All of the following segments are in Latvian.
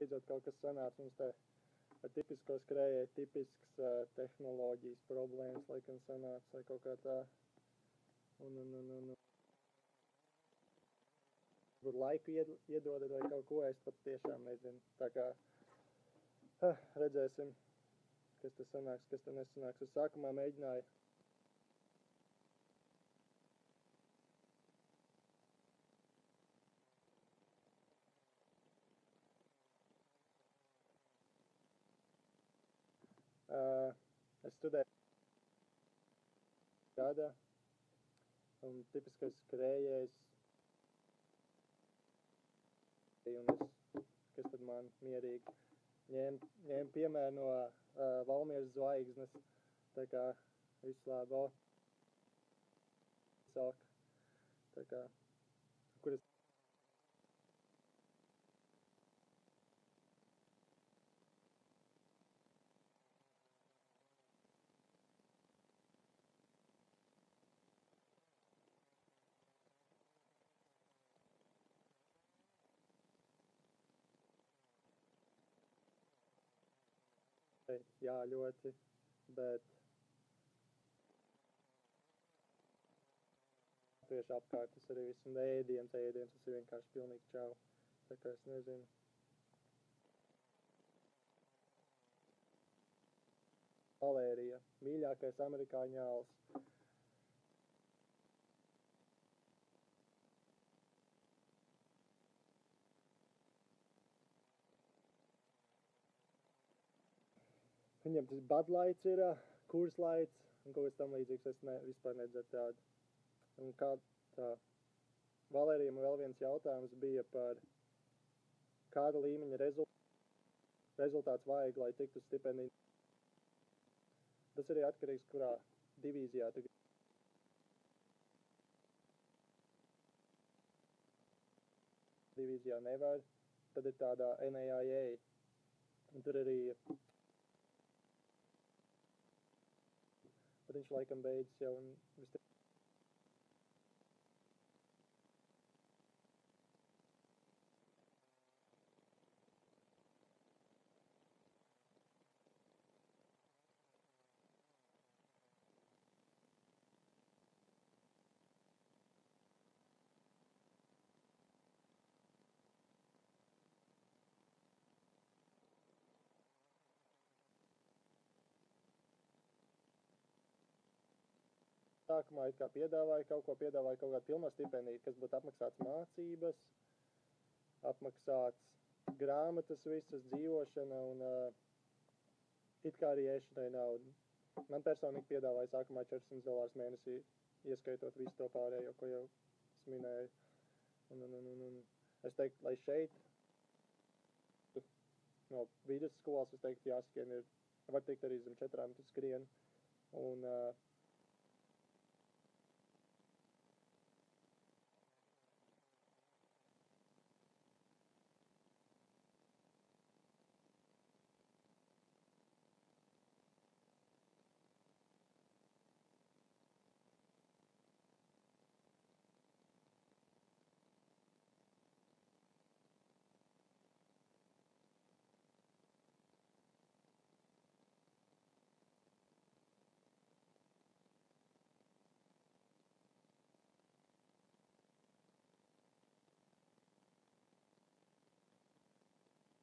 beidzot kaut kas sanāca mums te tipisko skrējēju, tipisks uh, tehnoloģijas problēmas, laikam sanāca, vai kaut kā tā. Un, un, un, un. Varbūt laiku ied, iedodat vai kaut ko, es pat tiešām nezinu. Tā kā uh, redzēsim, kas tas sanāks, kas tas nesanāks. Es sākumā mēģināju Uh, es studēju gada, un tipiskais skrējējs, un es, kas tad man mierīgi ņēma ņēm piemēru no uh, Valmieras zvaigznes, tā kā visu labi, saka, tā kā, kur es Jā, ļoti, bet tieši apkārt tas arī viss, un ēdienas, ēdienas, tas ir vienkārši pilnīgi čau. Tā kā es nezinu. Valērija, mīļākais amerikāņu āls. Viņam tas badlaits ir, kurslaits un kaut kas tam līdzīgs. Es ne, vispār nedzeru tādu. Un kā tā Valērijam vēl viens jautājums bija par kāda līmeņa rezultātu. Rezultāts vajag, lai tiktu stipendiju. Tas arī atkarīgs, kurā divīzijā tu divīzijā nevar, tad ir tādā NAIA. Un tur arī bet viņš laikam beidzas jau sākumā it kā piedāvāja kaut ko, piedāvāja kaut kādu pilno stipendiju, kas būtu apmaksāts mācības, apmaksāts grāmatas visas, dzīvošana un uh, it kā arī ēšanai naudu. Man personīgi piedāvāja sākumā 400 dolārus mēnesī, ieskaitot visu to pārējo, ko jau es minēju. Un, un, un, un, un es teiktu, lai šeit no vidusskolas, es teiktu, jāskrien ir, var teikt arī zem četrām, tu skrien. Un uh,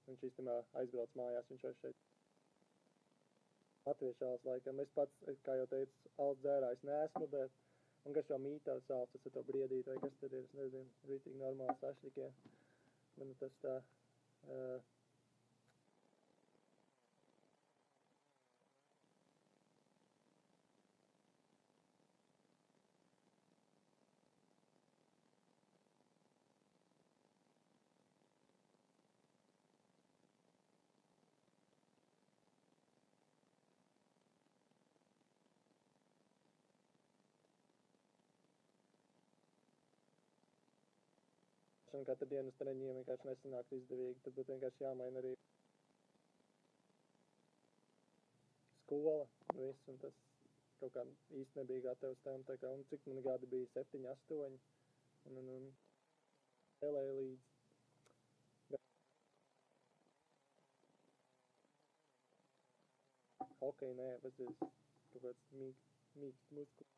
Viņš īstenībā aizbrauc mājās, viņš vairs šeit. Latviešu āls laikam. Es pats, kā jau teicu, alts dzērājs neesmu, bet un kas jau mītā sāls, tas ir to briedīt, vai kas tad ir, es nezinu, rītīgi normāli sašķikie. Nu, tas tā, uh, braukšana katru dienu uz treniņiem vienkārši nesanāk izdevīgi. Tad būtu vienkārši jāmaina arī skola un viss. Un tas kaut kā īsti nebija gatavs tam. Tā kā, un cik man gadi bija? 7, 8. Un, un, un spēlēja līdzi. Hokeja nē, bet es kaut kāds mīksts muskulis.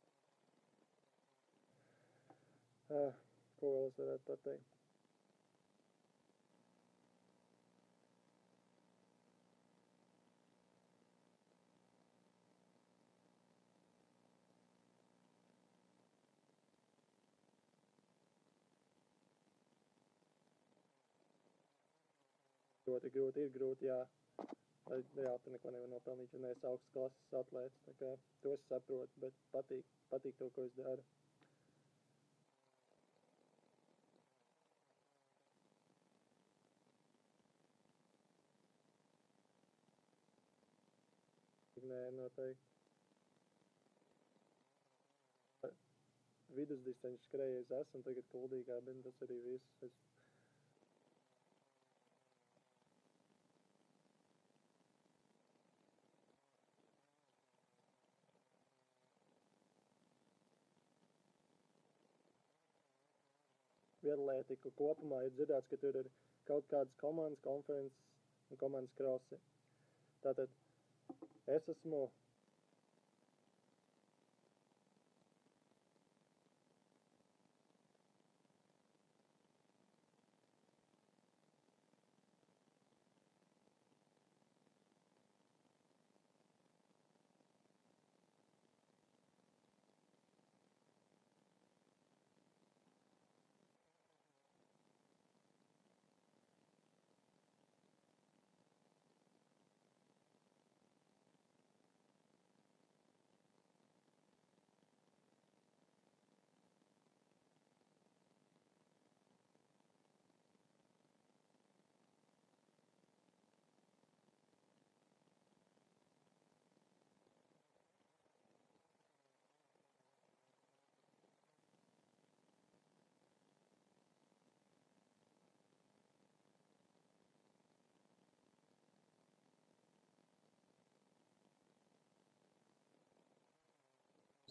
Uh, ah, ko vēl es varētu pateikt? Ļoti grūti, ir grūti, jā. Jā, tu neko nevar nopelnīt, ja neesi augsts klases atlēts. Tā kā to es saprotu, bet patīk, patīk to, ko es daru. Nē, noteikti. Vidusdistanču skrējējs esmu tagad kuldīgā, bet tas arī viss. Es vietlētiku kopumā ir dzirdēts, ka tur ir kaut kādas komandas konferences un komandas krosi. Tātad es esmu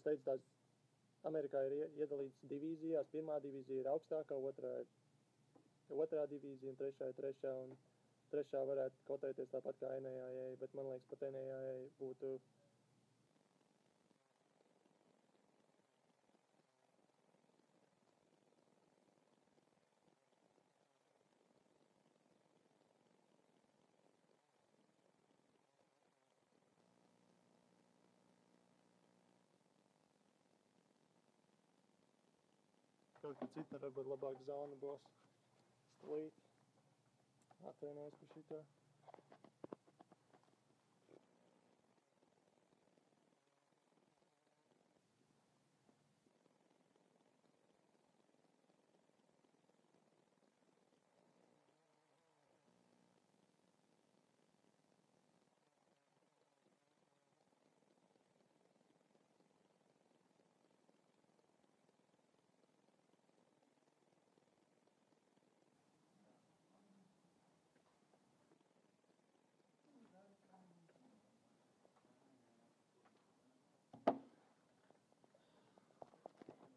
teicu, tās Amerikā ir ie- iedalīts divīzijās. Pirmā divīzija ir augstākā, otrā ir otrā divīzija un trešā ir trešā. Un trešā varētu kotēties tāpat kā NAIA, bet man liekas, pat NAIA būtu kaut kā cita, varbūt labāk zona būs. Stlīt. Atvainojos par šito.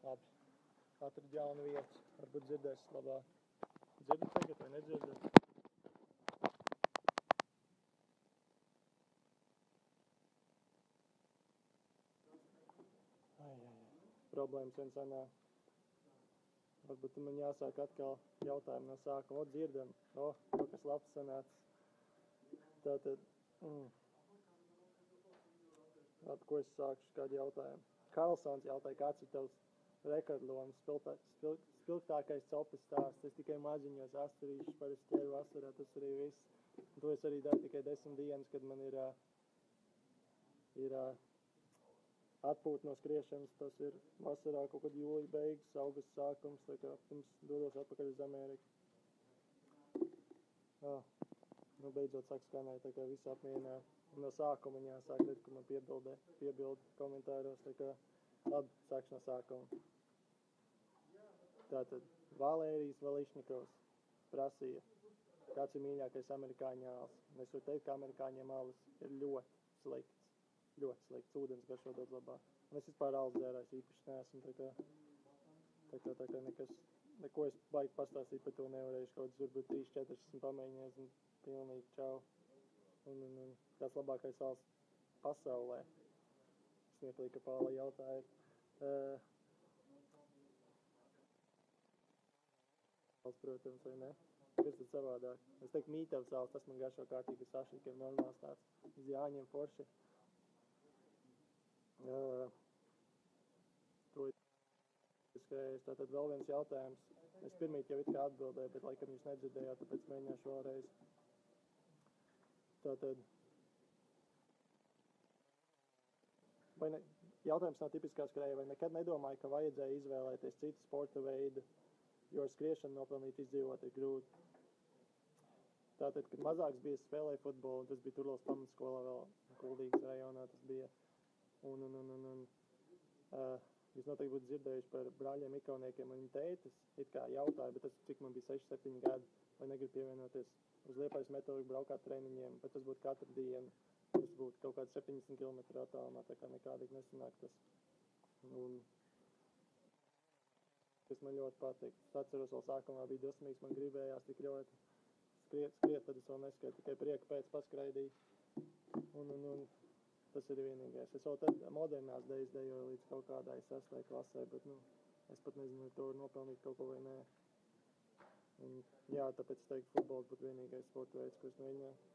Labi. Atradu jaunu vietu. Varbūt dzirdēs labāk. Dzirdat tagad vai nedzirdat? Ai, ai, ai. Problēmas vien sanāk. Varbūt man jāsāk atkal jautājumu no sākuma. O, dzirdam. O, kaut kas labs sanācis. Tātad, mm. Labi, ko es sākšu, kādu jautājumu? Karlsons jautāja, kāds ir tavs rekordlomas spilgtākais copis stāsts. Es tikai maziņos asturīšus parasti ķeru vasarā, tas arī viss. Un to es arī daru tikai desmit dienas, kad man ir, ir ā, atpūta no skriešanas. Tas ir vasarā kaut kad jūlija beigas, augusts sākums, tā kā pirms dodos atpakaļ uz Ameriku. Jā, nu beidzot sāk skanēt, tā kā viss apmierināt. No sākuma viņa jāsāk, redz, ka man piebildē, piebild komentāros, tā kā labi, sākšu no sākuma. Tātad Valērijas Vališņikovs prasīja, kāds ir mīļākais amerikāņu āls. Un es varu teikt, ka amerikāņiem ālis ir ļoti slikts. Ļoti slikts. Ūdens garšo daudz labāk. Un es vispār āls dzērājs īpaši neesmu. Tā kā, tā kā, tā kā nekas, neko es baigi pastāstīt par to nevarējuši. Kaut kāds varbūt 3-4 esmu pamēģinājis un pilnīgi čau. Un, un, un kāds labākais āls pasaulē. Smieklīgi, ka Pāla jautāja. Uh, protams, vai ne? Kas tad savādāk? Es teiktu, mītavs sāls, tas man garšo kārtīgi sašķikiem normāls tāds. Uz jāņem forši. Uh, to skrējis. Tātad vēl viens jautājums. Es pirmīt jau it kā atbildēju, bet laikam jūs nedzirdējāt, tāpēc mēģināšu vēlreiz. Tātad. Vai ne, jautājums nav tipiskā skrēja, vai nekad nedomāju, ka vajadzēja izvēlēties citu sporta veidu, jo ar skriešanu nopelnīt izdzīvot ir grūti. Tātad, kad mazāks bija spēlēja futbolu, un tas bija Turlos pamatskolā vēl Kuldīgas rajonā, tas bija. Un, un, un, un, un uh, Jūs noteikti būtu dzirdējuši par brāļiem Ikauniekiem un viņa tētis. It kā jautāja, bet tas, cik man bija 6, 7 gadi, vai negribu pievienoties uz Liepājas metodiku braukāt treniņiem, bet tas būtu katru dienu. Tas būtu kaut kāds 70 km attālumā, tā kā nekādīgi nesanāk tas. Un tas man ļoti patīk. Es atceros, vēl sākumā bija dusmīgs, man gribējās tik ļoti skriet, skriet tad es vēl neskaitu, tikai prieka pēc paskraidīju. Un, un, un Tas ir vienīgais. Es vēl tad modernās dejas dejoju līdz kaut kādai sastai klasē, bet, nu, es pat nezinu, vai to var nopelnīt kaut ko vai nē. Un, jā, tāpēc es teiktu, futbols būtu vienīgais sporta veids, ko es mēģināju.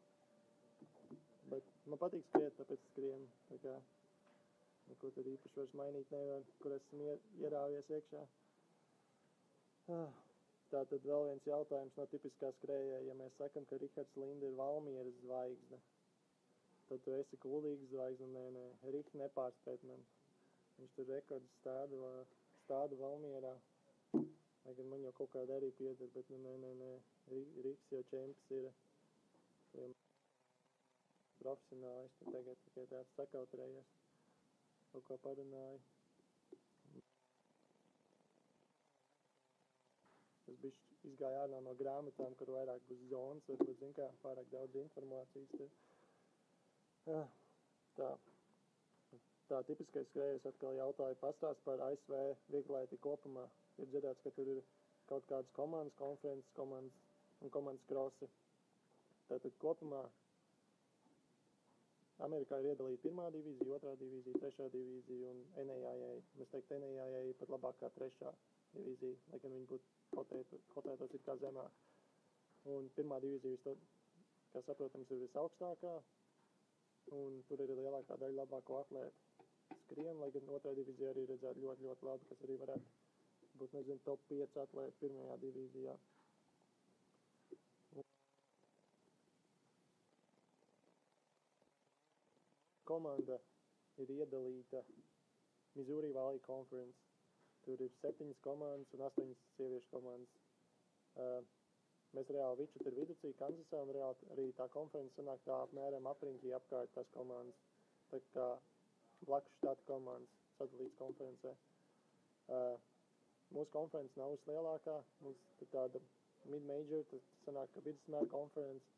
Bet man patīk skriet, tāpēc skrienu. Tā kā neko tad īpaši vairs mainīt nevar, kur esmu ierāvies iekšā. Ah. Tā tad vēl viens jautājums no tipiskā skrējēja. Ja mēs sakam, ka Rihards Linda ir Valmieras zvaigzne, tad tu esi kuldīgs zvaigzne, nē, nē, Rīks nepārspēt man. Viņš tur rekords stāda, stāda Valmierā. Lai gan man jau kaut kāda arī pieder, bet nu, nē, nē, nē, Rīks jau čemps ir. Profesionālis, tu tagad tikai tāds sakautrējies. Kaut ko parunāju. Tas bišķi izgāja ārā no grāmatām, kur vairāk būs zonas, varbūt, zin kā, pārāk daudz informācijas. Tur. Jā, tā. Tā tipiskais skrējējs atkal jautāja pastāst par ASV vieglēti kopumā. Ir dzirdēts, ka tur ir kaut kādas komandas, konferences komandas un komandas krosi. Tātad kopumā Amerikā ir iedalīta pirmā divīzija, otrā divīzija, trešā divīzija un NAIA. Mēs teiktu, NAIA pat labākā trešā divīzija, lai gan viņi būtu kotētos ir kā zemāk. Un pirmā divīzija, kā saprotams, ir visaugstākā, un tur ir lielākā daļa labāko atlētu. Skrien, lai gan otrā divīzijā arī redzētu ļoti, ļoti labi, kas arī varētu būt, nezinu, top 5 atlēti pirmajā divīzijā. Komanda ir iedalīta Missouri Valley Conference. Tur ir septiņas komandas un astoņas sieviešu komandas. Uh, Mēs reāli viču tur viducī Kanzasā un reāli arī tā konferences sanāk tā apmēram apriņķī apkārt tās komandas. Tā kā blakus štata komandas sadalīts konferencē. Uh, mūsu konferences nav vislielākā, mums ir tāda mid-major, tad sanāk, ka vidusmēra konference.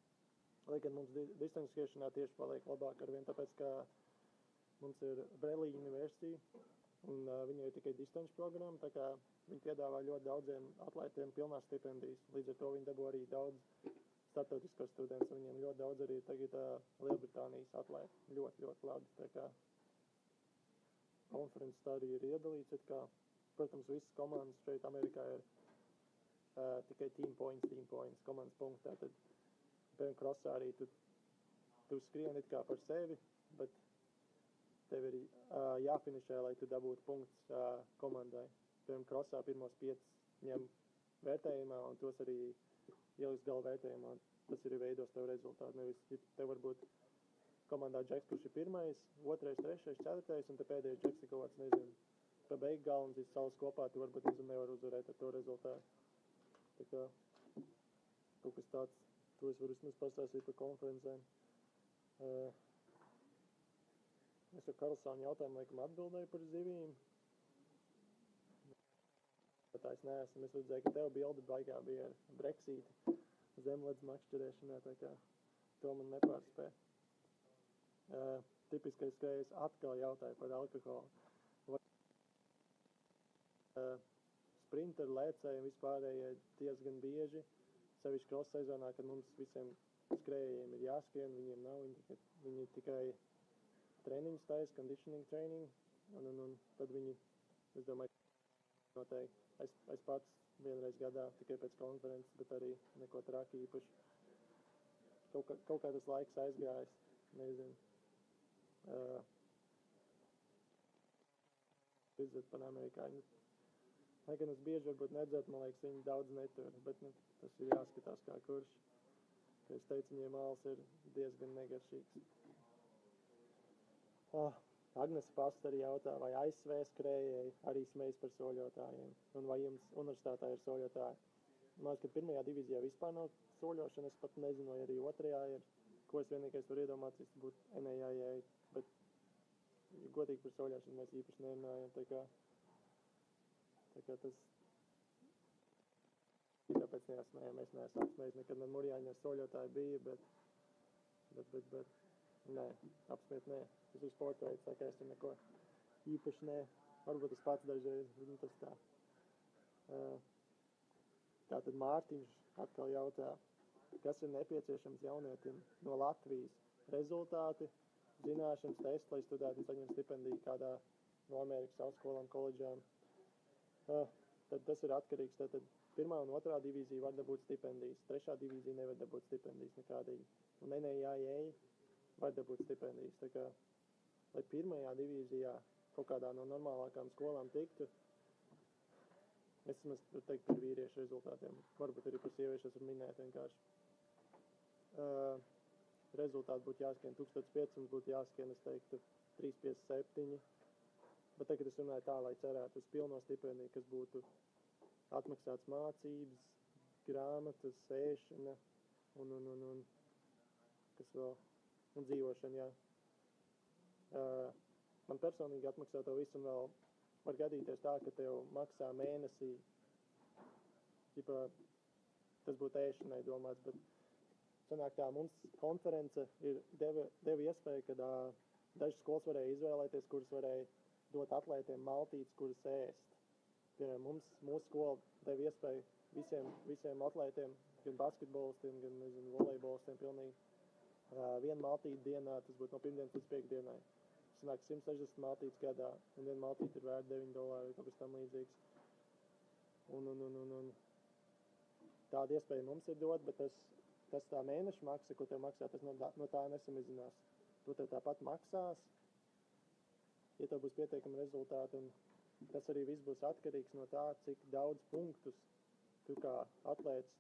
Lai gan mums distances skriešanā tieši paliek labāk ar vien, tāpēc, ka mums ir Brelī university, un uh, viņai ir tikai distanču programma, tā kā Viņi piedāvā ļoti daudziem atlētiem pilnās stipendijas. Līdz ar to viņi dabū arī daudz startautiskos studentus. Viņiem ļoti daudz arī tagad uh, Lielbritānijas atlēti. Ļoti, ļoti labi. Tā kā konferences tā arī ir iedalīts. Kā, protams, visas komandas šeit Amerikā ir uh, tikai team points, team points, komandas punktā. Tad, piemēram, krosā arī tu, tu skrien it kā par sevi, bet tev ir uh, jāfinišē, lai tu dabūtu punkts uh, komandai piemēram, krosā pirmos piecus ņem vērtējumā un tos arī ieliks galva vērtējumā. Tas arī veidos tev rezultātu. Nevis, tev varbūt komandā džeks, kurš ir pirmais, otrais, trešais, ceturtais, un te pēdējais džeks ir kaut kāds, nezinu, pa beigu galvas ir savs kopā, tu varbūt nezinu, nevar uzvarēt ar to rezultātu. Tā kā kaut kas tāds, to es varu vismaz pastāstīt par konferencēm. Uh, es ar Karlsānu jautājumu laikam atbildēju par zivīm skatājs neesmu. Es redzēju, ka tev bilde baigā bija ar Brexīti zemledz makšķerēšanā, tā kā to man nepārspē. Uh, tipiskais skrējējs atkal jautāja par alkoholu. Vai, uh, sprinteru lēcēji vispārējie diezgan bieži, sevišķi cross sezonā, kad mums visiem skrējējiem ir jāskrien, viņiem nav, viņi viņi tikai treniņus taisa, conditioning training, un, un, un tad viņi, es domāju, noteikti. Es, es pats vienreiz gadā tikai pēc konferences, bet arī neko traki īpaši. Kaut kā, kaut kā tas laiks aizgājis, nezinu. Uh, Izzet panamerikāņu. Lai gan es bieži varbūt nedzētu, man liekas, viņi daudz netur, bet nu, tas ir jāskatās kā kurš. Kā es teicu, viņiem māls ir diezgan negaršīgs. Oh, Agnes Pasta arī jautā, vai ASV skrējēji arī smejas par soļotājiem, un vai jums universitātā ir soļotāji. Man liekas, ka pirmajā divīzijā vispār nav soļošana, es pat nezinu, vai arī otrajā ir. Ko es vienīgais varu iedomāties, būtu NAIA, bet godīgi par soļošanu mēs īpaši nerunājam, tas tāpēc neasmējām, mēs neesam apsmējis, nekad man Murjāņos soļotāji bija, bet, bet, bet, bet, nē, apsmiet nē, tas ir sporta veids, tā kā es tur neko īpaši nē, varbūt es pats dažreiz, nu tas tā. Uh, tātad Mārtiņš atkal jautā, kas ir nepieciešams jaunietim no Latvijas rezultāti, zināšanas tests, lai studētu un saņemtu stipendiju kādā no Amerikas augstskolām, koledžām. Uh, tad tas ir atkarīgs, tātad pirmā un otrā divīzija var dabūt stipendijas, trešā divīzija nevar dabūt stipendijas nekādīgi. Un NAIA var dabūt stipendijas. Tā kā, lai pirmajā divīzijā kaut kādā no normālākām skolām tiktu, es vismaz teiktu par vīriešu rezultātiem. Varbūt arī par sieviešu esmu minēt vienkārši. Uh, rezultāti būtu jāskrien 1500, būtu jāskrien, es teiktu, 357. Bet tagad es runāju tā, lai cerētu uz pilno stipendiju, kas būtu atmaksāts mācības, grāmatas, ēšana un, un, un, un kas vēl, un dzīvošana, jā. Uh, man personīgi atmaksā to visu un vēl var gadīties tā, ka tev maksā mēnesī, ģipa, tas būtu ēšanai domāts, bet sanāk tā, mums konference ir deva, deva iespēju, kad uh, dažas skolas varēja izvēlēties, kuras varēja dot atlētiem maltītes, kuras ēst. Piemēram, mums, mūsu skola deva iespēju visiem, visiem atlētiem, gan basketbolistiem, gan, nezinu, volejbolistiem pilnīgi uh, vienu maltīti dienā, tas būtu no pirmdienas līdz piekdienai. Sanāk 160 maltītes gadā, un viena maltīte ir vērta 9 dolāri vai kaut kas tam līdzīgs. Un, un, un, un, un tāda iespēja mums ir dot, bet tas, tas tā mēneša maksa, ko tev maksā, tas no, no tā nesamazinās. To tev tāpat maksās, ja tev būs pietiekami rezultāti, un tas arī viss būs atkarīgs no tā, cik daudz punktus tu kā atlēts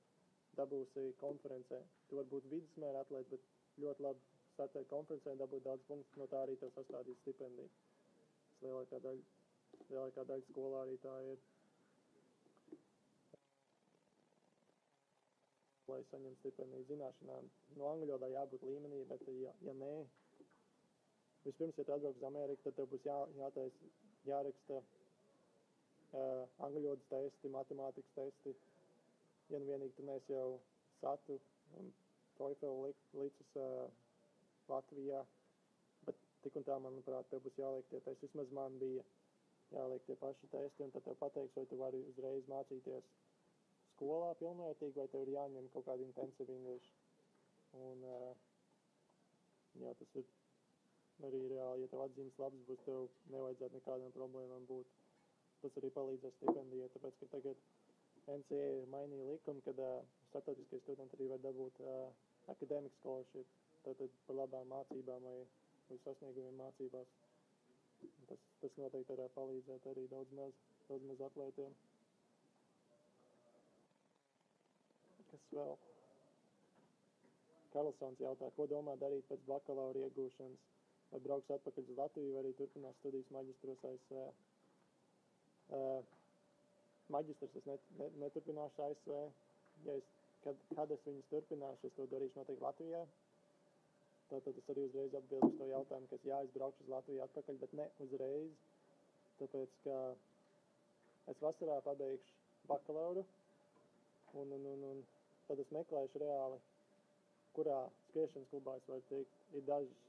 dabūsi konferencē. Tu vari būt vidusmēra atlēts, bet ļoti labi startēt konferencē un dabūt daudz punktus, no tā arī tev sastādīs stipendiju. Tas lielākā daļa, lielākā daļa skolā arī tā ir. Lai saņemtu stipendiju zināšanām, no angļu valodā jābūt līmenī, bet ja, ja nē, vispirms, ja tu atbrauc uz Ameriku, tad tev būs jā, jātais, jāraksta uh, angļu valodas testi, matemātikas testi. Ja nu vienīgi tu neesi jau satu un TOEFL līdzis uh, Latvijā, bet tik un tā, manuprāt, tev būs jāliek tie testi. Vismaz man bija jāliek tie paši testi, un tad tev pateiks, vai tu vari uzreiz mācīties skolā pilnvērtīgi, vai tev ir jāņem kaut kāda intensive English. Un, uh, jā, tas ir arī reāli, ja tev atzīmes labs būs, tev nevajadzētu nekādām problēmām būt. Tas arī palīdzēs stipendijai, tāpēc, ka tagad NCA ir mainīja likumu, kad uh, startautiskie studenti arī var dabūt uh, academic scholarship, tātad par labām mācībām vai, vai sasniegumiem mācībās. Tas, tas noteikti varētu palīdzēt arī daudz maz, daudz maz atlētiem. Kas vēl? Karlsons jautā, ko domā darīt pēc bakalaura iegūšanas? Vai brauks atpakaļ uz Latviju, vai arī turpinās studijas maģistros ASV? Uh, maģistrs es net, net, neturpināšu ASV. Ja es, kad, kad es viņus turpināšu, es to darīšu noteikti Latvijā. Tātad es arī uzreiz atbildu uz to jautājumu, ka jā, es braukšu uz Latviju atpakaļ, bet ne uzreiz. Tāpēc, ka es vasarā pabeigšu bakalauru un, un, un, un tad es meklēšu reāli, kurā skriešanas klubā es varu tikt. Ir dažas,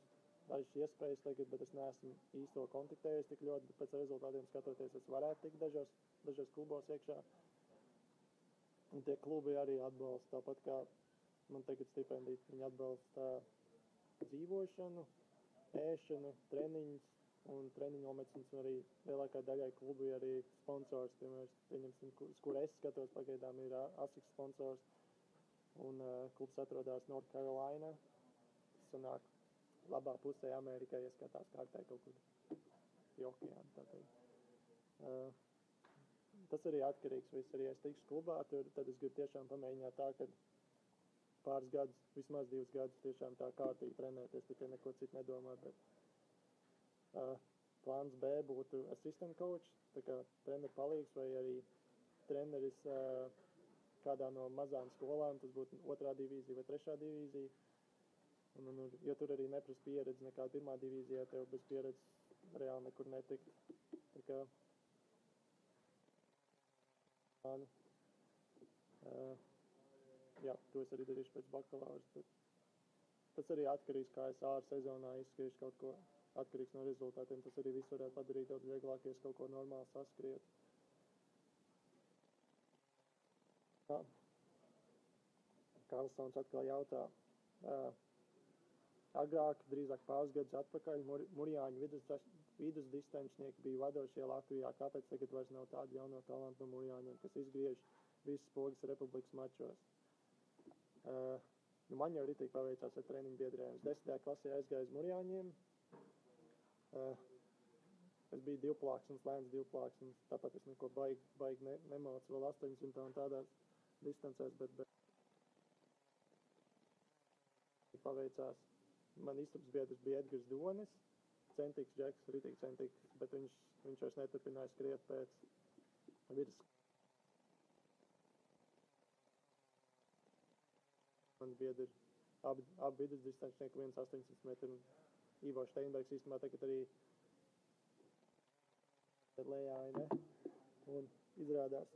dažas iespējas tagad, bet es neesmu īsto kontaktējies tik ļoti, pēc rezultātiem skatoties, es varētu tikt dažos, dažos klubos iekšā. Un tie klubi arī atbalsta, tāpat kā man tagad stipendīt, viņi atbalsta dzīvošanu, ēšanu, treniņus un treniņu un arī lielākā daļai klubu ir arī sponsors, piemēram, kur es skatos, pagaidām ir ASICS sponsors, un uh, klubs atrodas North Carolina, tas sanāk labā pusē Amerikā, ja skatās kārtē kaut kur pie okeāna, tā teikt. Uh, tas arī atkarīgs viss, arī es tikšu klubā, tur, tad es gribu tiešām pamēģināt tā, ka pāris gadus, vismaz divus gadus tiešām tā kārtīgi trenēties, tikai neko citu nedomāt, bet uh, plāns B būtu assistant coach, tā kā treneru palīgs vai arī treneris uh, kādā no mazām skolām, tas būtu otrā divīzija vai trešā divīzija, un, un, un jo tur arī neprasa pieredzi nekā pirmā divīzijā, tev bez pieredzes reāli nekur netikt. Tā kā plānu. Uh, jā, to es arī darīšu pēc bakalaura. Tas arī atkarīgs, kā es ārā sezonā izskriešu kaut ko atkarīgs no rezultātiem. Tas arī viss varētu padarīt daudz vieglāk, ja es kaut ko normāli saskrietu. Karlsons atkal jautā. Uh, agrāk, drīzāk pāris gadus atpakaļ, Mur Murjāņu vidus vidusdistancnieki bija vadošie Latvijā. Kāpēc tagad vairs nav tādu jauno talantu no Mūrjāņiem, kas izgriež visas pogas republikas mačos? Uh, nu man jau ritīgi paveicās ar treniņu biedriem. Es desmitajā klasē aizgāju uz Mūrjāņiem. Uh, es biju divplāksnes, lēns divplāksnes, tāpēc es neko baigi, baigi ne, nemācu vēl 800 un tādās distancēs, bet, bet paveicās. Man istabas biedrs bija Edgars Donis, centīgs džeks, ritīgi centīgs, bet viņš, viņš vairs neturpināja skriet pēc vidus. Man biedri abi, abi vidus distancnieki, viens 800 metru un Ivo Steinbergs īstenībā tagad arī lejā, ne? Un izrādās.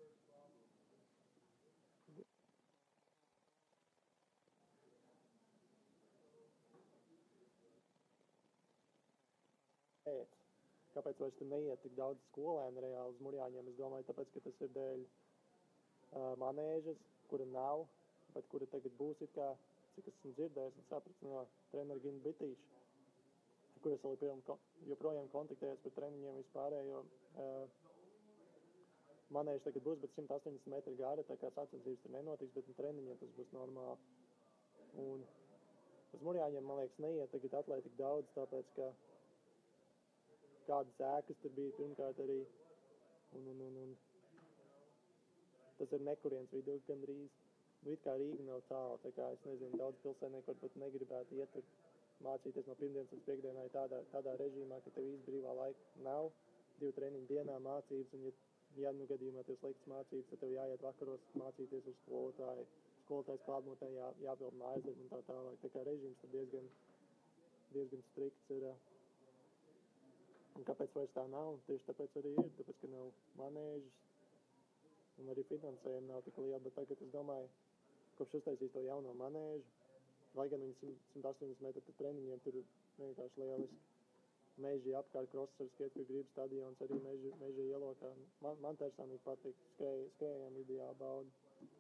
Pēc. Kāpēc vairs tur neiet tik daudz skolēnu reāli uz murjāņiem? Es domāju, tāpēc, ka tas ir dēļ uh, manēžas, kura nav, bet kura tagad būs it kā, cik esmu dzirdējis un sapratis no trenera Gina Bitīša, kur es vēl joprojām, kontaktējos par treniņiem vispārējo. Uh, manēža tagad būs, bet 180 metri gara, tā kā sacensības tur nenotiks, bet treniņiem tas būs normāli. Un uz murjāņiem, man liekas, neiet tagad atlēt tik daudz, tāpēc, ka kādas ēkas tur bija pirmkārt arī. Un, un, un, un. Tas ir nekurienes vidū gandrīz. Nu, it kā Rīga nav tālu, tā kā es nezinu, daudz pilsētnieku varbūt negribētu iet tur mācīties no pirmdienas līdz piekdienai tādā, tādā režīmā, ka tev īsti brīvā laika nav. Divu treniņu dienā mācības, un ja, ja nu gadījumā tev sliktas mācības, tad tev jāiet vakaros mācīties uz skolotāju. Skolotājs klātbūtnē jā, jāpild mājas un tā tālāk. Tā kā režīms tad diezgan, diezgan strikts ir. Uh, Un kāpēc vairs tā nav? Tieši tāpēc arī ir, tāpēc, ka nav manēžas un arī finansējumi nav tik liela, bet tagad es domāju, kopš uztaisīs to jauno manēžu, lai gan viņi 180 metru treniņiem tur vienkārši lieliski meži apkārt kiet, kur grib stadions, arī meži, meži ielokā. Man, man personīgi patīk, skrēj, skrējiem ideāli baudu.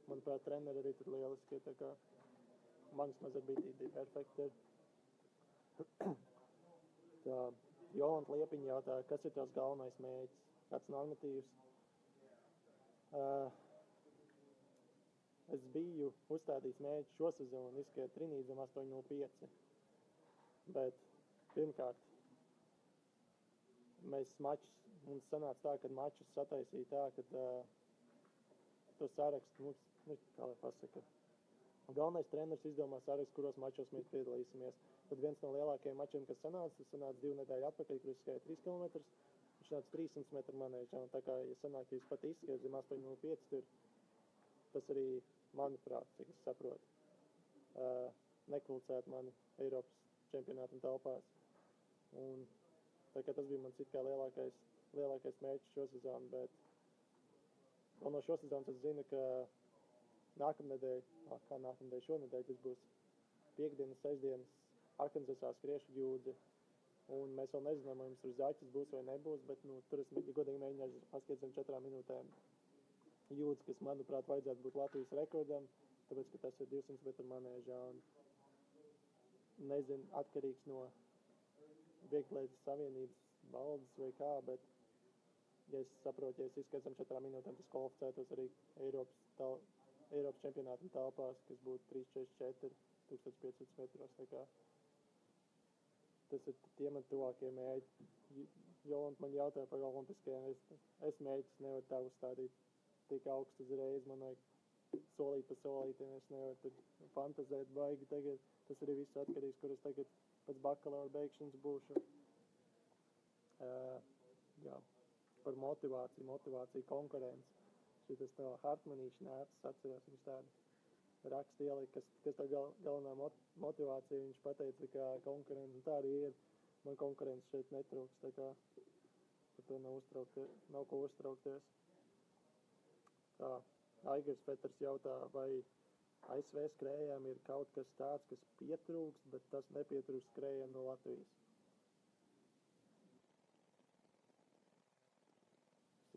Manuprāt, treneri arī tur lieliski, tā kā man vismaz ar bitī perfekti tā, Jolanta Liepiņa jautāja, kas ir tās galvenais mērķis, kāds normatīvs. Uh, es biju uzstādījis mērķi šo sezonu izskriet Trinīdzam 805, bet pirmkārt, mēs mačus, mums sanāca tā, ka mačus sataisīja tā, ka uh, to sarakstu mums, nu, kā lai pasaka, galvenais treneris izdomā sarakstu, kuros mačos mēs piedalīsimies. Tad viens no lielākajiem mačiem, kas sanāca, tas sanāca divu nedēļu atpakaļ, kur izskrēja 3 km. Viņš nāca 300 metru manēžā. Tā kā, ja sanāk, jūs pat izskriet zem 805, tur tas arī, manuprāt, cik es saprotu, uh, nekvalificētu mani Eiropas čempionātam telpās. Un tā kā tas bija mans it kā lielākais, lielākais mērķis šo sezonu, bet vēl no šo sezonas es zinu, ka nākamnedēļ, kā nākamnedēļ šonedēļ, tas būs piekdienas, sestdienas Arkansasā skriešu jūdzi. Un mēs vēl nezinām, vai mums tur zaķis būs vai nebūs, bet nu, tur es godīgi mēģināšu paskatīt zem četrām minūtēm jūdzi, kas, manuprāt, vajadzētu būt Latvijas rekordam, tāpēc, ka tas ir 200 metru manēžā. Un nezinu, atkarīgs no vieglietas savienības valdes vai kā, bet, ja es saprotu, ja es izskatu zem četrām minūtēm, tas kvalificētos arī Eiropas, Eiropas čempionātam telpās, kas būtu 344, 1500 metros. Tas ir tie man tuvākie mēģi. Jolanta man jautāja par olimpiskajiem. Es, es mēģinu, nevaru tā uzstādīt tik augstu uzreiz. Man vajag solīt pa solītiem. Es nevaru tur fantazēt baigi tagad. Tas arī viss atkarīgs, kur es tagad pēc bakalaura beigšanas būšu. Uh, jā, par motivāciju, motivāciju, konkurenci. Šis no Hartmanīša nācis, atceros viņus tādu rakstu ielikt, kas, kas tā gal, galvenā mot, motivācija, viņš pateica, ka konkurence, un tā arī ir, man konkurence šeit netrūks, tā kā par to nav, uztraukties, nav ko uztraukties. Tā, Aigars Peters jautā, vai ASV skrējām ir kaut kas tāds, kas pietrūkst, bet tas nepietrūkst skrējiem no Latvijas.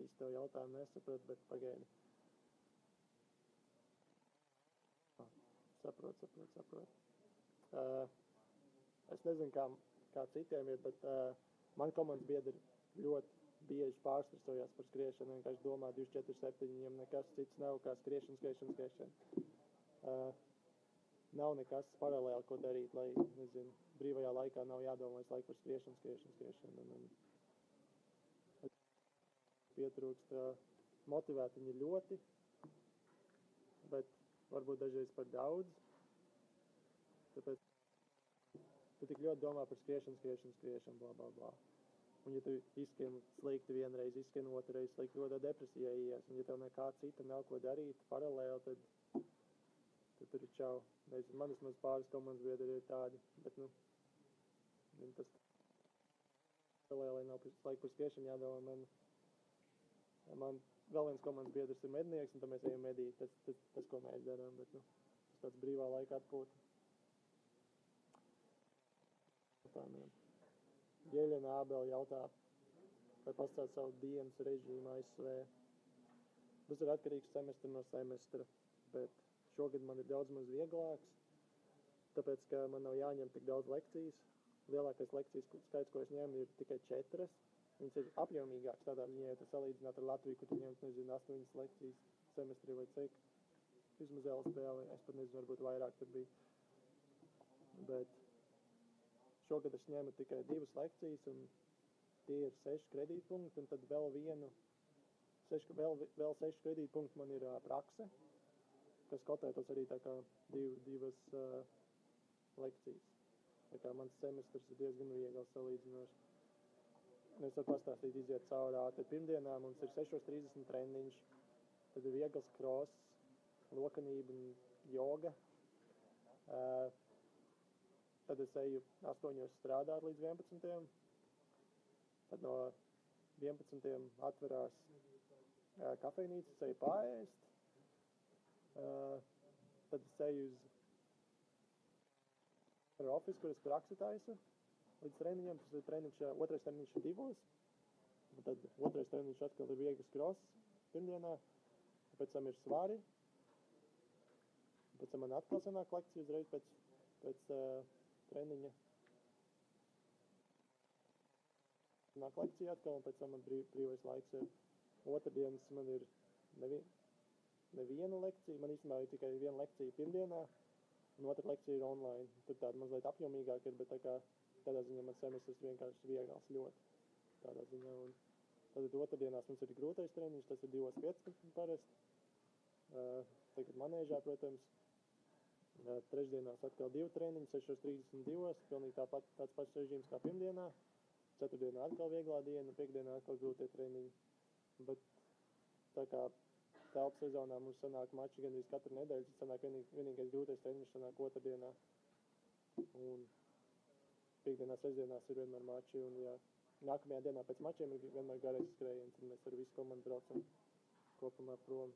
Īsti tev jautājumu nesapratu, bet pagaidi. Saprot, saprot, saprot. Uh, es nezinu, kā, kā citiem ir, bet uh, man komandas biedri ļoti bieži pārstrasojās par skriešanu. Vienkārši domā, 24, 7, viņam nekas cits nav kā skriešana, skriešana, skriešana. Uh, nav nekas paralēli, ko darīt, lai, nezinu, brīvajā laikā nav jādomā visu laiku par skriešanu, skriešanu, skriešanu. Un, un pietrūkst uh, motivēt viņi ļoti, bet varbūt dažreiz par daudz. Tāpēc tu tik ļoti domā par skriešanu, skriešanu, skriešanu, bla, bla, bla. Un ja tu izskrien slikti vienreiz, izskrien otrreiz slikti, ļoti depresijā ies, un ja tev nekā cita nav ko darīt paralēli, tad tad tur ir čau. Nezinu, man vismaz pāris komandas biedri ir tādi, bet, nu, tas paralēli nav laiku par skriešanu jādomā. Man, man vēl viens komandas biedrs ir mednieks, un mēs ejam medīt. Tas, tas, tas ko mēs darām, bet, nu, tas tāds brīvā laika atpūta. Ģeļena Ābeli jautā, vai pastāv savu dienas režīmu ASV. Tas ir atkarīgs semestri no semestra, bet Šogad man ir daudz maz vieglāks, tāpēc, ka man nav jāņem tik daudz lekcijas. Lielākais lekcijas skaits, ko es ņēmu, ir tikai četras. Viņas ir apjomīgākas tādā ziņā, ja tu salīdzināt ar Latviju, kur tu ņemt, nezinu, astoņas lekcijas semestrī vai cik. Vismaz LSPL, es pat nezinu, varbūt vairāk tur bija. Bet šogad es ņēmu tikai divas lekcijas, un tie ir seši kredītpunkti, un tad vēl vienu, seši, vēl, vēl seši kredītpunkti man ir uh, prakse, kas kotētos arī tā kā div, divas uh, lekcijas. Tā kā mans semestrs ir diezgan viegls salīdzinoši. Es varu pastāstīt, iziet cauri ātri. Pirmdienā mums ir 6.30 treniņš, tad ir viegls kross, lokanība un joga. Uh, tad es eju 8. strādāt līdz 11. Tad no 11. atverās uh, kafejnīca, es eju pārēst. Uh, tad es eju uz ofisu, kur es praksi taisu līdz treniņam. Tas ir treniņš, otrais treniņš ir divos. Un tad otrais treniņš atkal ir viegls kross pirmdienā. Pēc tam ir svari. Pēc tam man atkal sanāk lekcija uzreiz pēc, pēc uh, treniņa. Nāk lekcija atkal, un pēc tam man brīv, brīvais laiks ir. Otrdienas man ir nevi, nevienu lekciju. Man īstenībā ir tikai viena lekcija pirmdienā, un otra lekcija ir online. Tur tāda mazliet apjomīgāka ir, bet tā kā tādā ziņā man semestrs vienkārši viegls ļoti. Tādā ziņā. Un tad otrdienās mums ir grūtais treniņš, tas ir 2.15 parasti. Uh, tagad manēžā, protams. Uh, trešdienās atkal divi treniņi, 6.32. Pilnīgi tāpat tāds pats režīms kā pirmdienā. Ceturtdienā atkal vieglā diena, piekdienā atkal grūtie treniņi. Bet tā kā telpu sezonā mums sanāk mači gandrīz katru nedēļu. Tas sanāk vienīg, vienīgais grūtais treniņš sanāk otrdienā. Un piekdienās, sestdienās ir vienmēr mači. Un, ja nākamajā dienā pēc mačiem ir vienmēr garais skrējiens, tad mēs ar visu komandu braucam kopumā prom.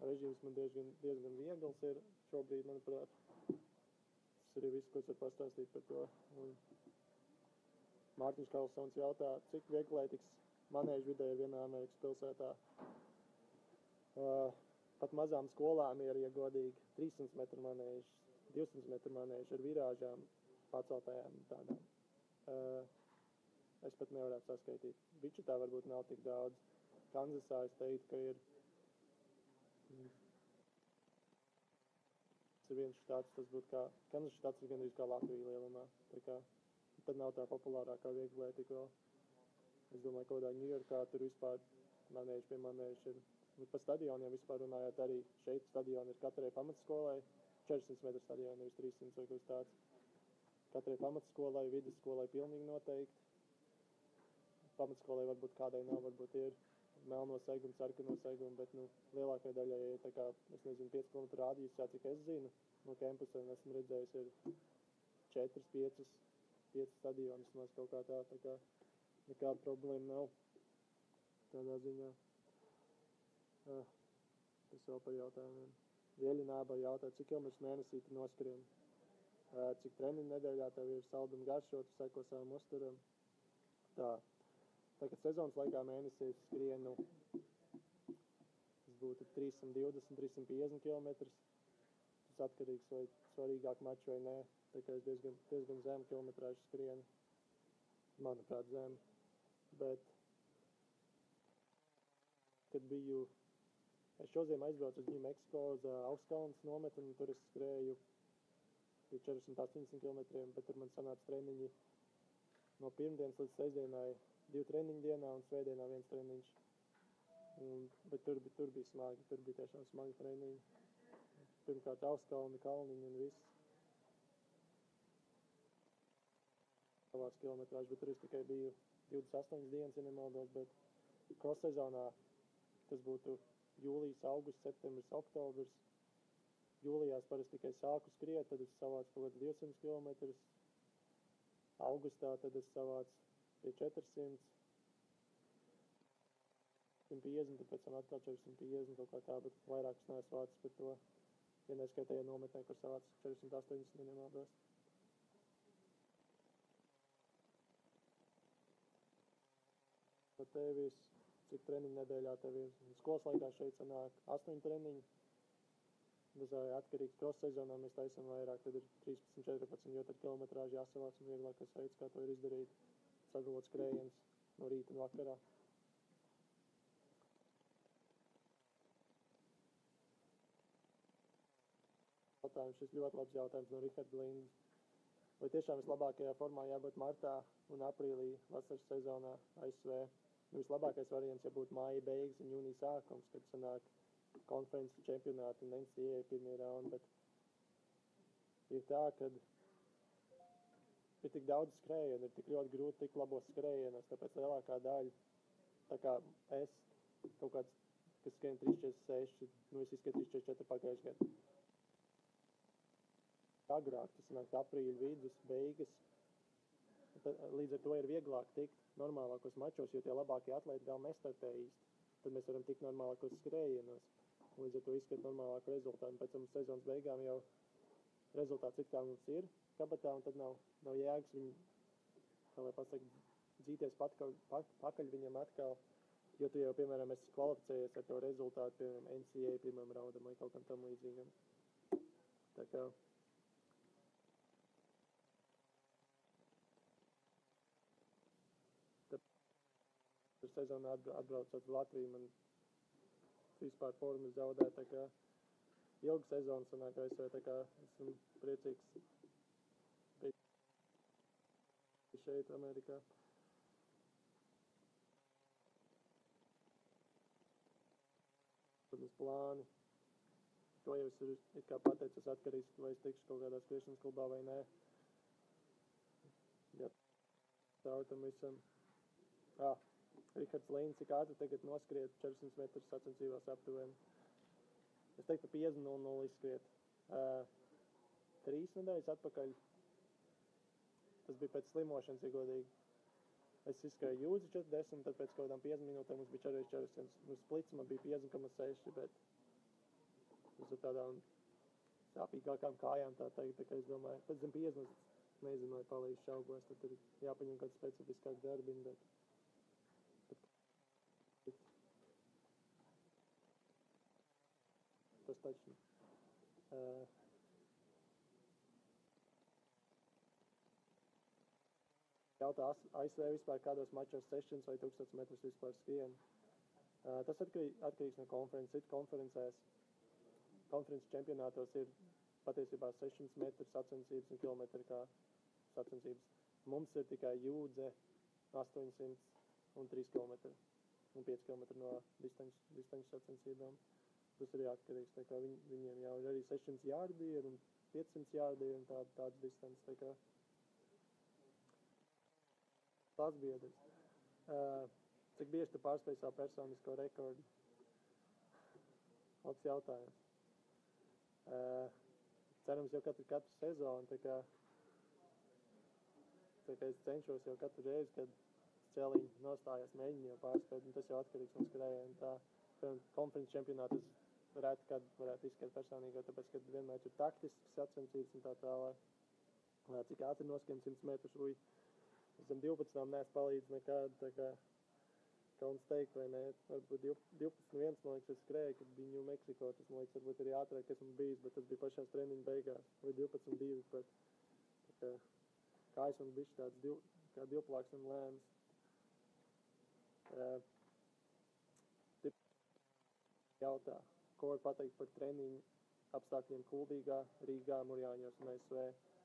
Režīms man diezgan, diezgan viegls ir šobrīd, manuprāt. Tas arī viss, ko es varu pastāstīt par to. Un Mārtiņš Karlsons jautā, cik vieglētiks manēžu vidē ir vienā Amerikas pilsētā. Uh, pat mazām skolām ir, ja godīgi, 300 metru manēžs, 200 metru manēžs ar virāžām, paceltajām tādām. Uh, es pat nevarētu saskaitīt. Bičetā varbūt nav tik daudz. Kanzasā es teiktu, ka ir. mm, ir viens štats, tas būtu kā. Kanzas štats ir gandrīz kā Latvija lielumā. Tā kā, tad nav tā populārākā vieglētika vēl. Es domāju, ka kādā Ņujorkā tur vispār manējuši pie manējuši ir. Nu, pa stadioniem vispār runājot arī šeit stadioni ir katrai pamatskolai. 400 metru stadioni, nevis 300 vai kaut kas tāds. Katrai pamatskolai, vidusskolai pilnīgi noteikti. Pamatskolai varbūt kādai nav, varbūt ir melno segumu, sarkano segumu, bet nu, lielākajai daļai ir tā kā, es nezinu, 5 km rādījusā, cik es zinu, no kampusiem esmu redzējis, ir 4, 5, 5 stadionus maz kaut kā tā, tā kā nekāda problēma nav tādā ziņā. Uh, tas vēl par jautājumiem. Vieļināba jautā, cik kilometrus mēnesī tu noskrien? Uh, cik treniņu nedēļā tev ir saldumi garšot, tu seko savam uzturam? Tā. Tagad sezonas laikā mēnesī es skrienu, tas būtu 320, 350 km. Tas atkarīgs vai svarīgāk maču vai nē. Tā kā es diezgan, diezgan zemu kilometrāžu skrienu. Manuprāt, zemu. Bet, kad biju, es šodien aizbraucu uz Ņu Meksiko uz uh, Augstkalnas nometni, un tur es skrēju pie 480 km, bet tur man sanāca treniņi no pirmdienas līdz sestdienai divu treniņu dienā un svētdienā viens treniņš. Un, bet tur, tur bija smagi, tur bija tiešām smagi treniņi. Pirmkārt, augstkalni, kalniņi un viss. Savāds kilometrāžs, bet tur es tikai biju 28 dienas, ja nemaldos, bet cross sezonā tas būtu jūlijas, augusts, septembris, oktobrs. Jūlijā parasti tikai sāku skriet, tad es savācu kaut kādus 200 km. Augustā tad es savācu pie 400, 150, tad pēc tam atkal 450 kaut kā tā, bet vairāk es neesmu vācis par to. Ja neskaitēju nometnē, kur savāc 480, ja nemaldos. No tevis, cik treniņu nedēļā tev ir? Skolas laikā šeit sanāk 8 treniņi. Arī atkarīgs cross sezonā mēs taisam vairāk, tad ir 13, 14, jo tad kilometrāži jāsavāc un vieglākais veids, kā to ir izdarīt sagatavot skrējienus no rīta un vakarā. Jautājums, šis ļoti labs jautājums no Riharda Lindas. Vai tiešām vislabākajā formā jābūt martā un aprīlī vasaras sezonā ASV? Nu, vislabākais variants, ja būtu māja beigas un jūnija sākums, kad sanāk konferences čempionāti un NCAA pirmie rauni, bet ir tā, ka ir tik daudz skrējienu, ir tik ļoti grūti tik labos skrējienos, tāpēc lielākā daļa, tā kā es, kaut kāds, kas skrien 346, nu es izskatu 344 pagājušajā gadā. Agrāk tas nāk aprīļa vidus, beigas, tad, līdz ar to ir vieglāk tikt normālākos mačos, jo tie labākie atlēti vēl nestartē īsti. Tad mēs varam tikt normālākos skrējienos, līdz ar to izskat normālāku rezultātu, pēc tam sezonas beigām jau rezultāts cik tā mums ir, kabatā, un tad nav, nav jēgas viņu, kā lai pasaka, dzīties patkaļ, pat, pakaļ viņam atkal, jo tu jau, piemēram, esi kvalificējies ar to rezultātu, piemēram, NCAA pirmam raudam vai kaut kam tam līdzīgam. Tā kā, tur sezonā atbra- atbraucot Latviju, man vispār formas zaudēt, tā kā ilga sezona sanāk ASV, tā kā esmu priecīgs šeit, Amerikā. Protams, plāni. To jau es ir, it kā pateicu, tas atkarīgs, vai es tikšu kaut kādā skriešanas klubā vai nē. Ja caur tam visam. Ā, Rihards Līns, cik ātri tagad noskriet 400 metrus sacensībās aptuveni. Es teiktu, pa 50.00 izskriet. Uh, trīs nedēļas atpakaļ Tas bija pēc slimošanas, ja godīgi. Es izskrēju jūdzi 40, tad pēc kaut kādām 5 minūtēm mums bija 4400. Nu, splits man bija 5,6, bet uz tādām sāpīgākām kājām tā teikt, tā kā es domāju, pēc zem 50 nezinu, vai palīdz šaubos, tad ir jāpaņem kāds specifiskāk darbini, bet, bet Uh, jautā ASV vispār kādos mačos 600 vai 1000 metrus vispār skrien. Uh, tas atkarī, atkarīgs no konferences. Citu konferencēs, konferences čempionātos ir patiesībā 600 metru sacensības un kilometri kā sacensības. Mums ir tikai jūdze 800 un 3 km un 5 km no distanču sacensībām. Tas ir atkarīgs. Viņ, viņiem jau ir arī 600 jārdi ir un 500 jārdi ir un tā, tāds distance. Tā kā tas biedrs. Uh, cik bieži tu pārspēj savu personisko rekordu? Labs jautājums. Uh, cerams jau katru, katru sezonu, tā kā, tā kā es cenšos jau katru reizi, kad celiņi nostājās, mēģinu jau pārspēt, un tas jau atkarīgs no skrējiena. Tā, piemēram, konferences čempionātus reti, kad varētu izskatīt personīgi, tāpēc, ka vienmēr ir taktisks sacensības un tā tālāk. Cik ātri noskrien 100 metrus, uj, zem 12 neesmu palīdz nekādu, tā kā kauns teikt, vai ne, varbūt 12 viens, man liekas, es skrēju, kad New Mexico, tas, man liekas, varbūt arī ātrāk esmu bijis, bet tas bija pašās treniņu beigās, vai 12 2 pat. Tā kā kājas man bišķi tāds div, kā divplāks un lēns. Uh, jautā, ko var pateikt par treniņu apstākļiem Kuldīgā, Rīgā, Murjāņos un ASV.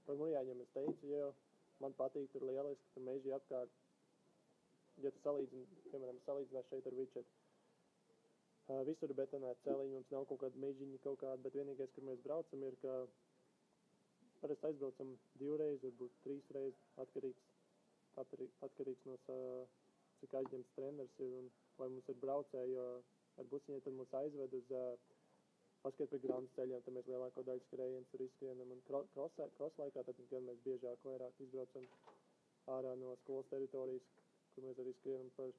Par Murjāņiem es teicu, jo man patīk tur lieliski, tur meži apkārt. Ja tu salīdzini, piemēram, salīdzinās šeit ar Vičetu, uh, visur ir betonēta celiņa, mums nav kaut kāda mežiņa kaut kāda, bet vienīgais, kur mēs braucam, ir, ka parasti aizbraucam divreiz, varbūt trīs reizes, atkarīgs, atkarīgs no uh, cik aizņemts treneris ir un vai mums ir braucēji, jo ar busiņiem tad mūs aizved uz uh, paskat par grāmatas ceļiem, tad mēs lielāko daļu skrējienus tur izskrienam un kros, kros laikā tad gan mēs biežāk vairāk izbraucam ārā no skolas teritorijas, kur mēs arī skrienam par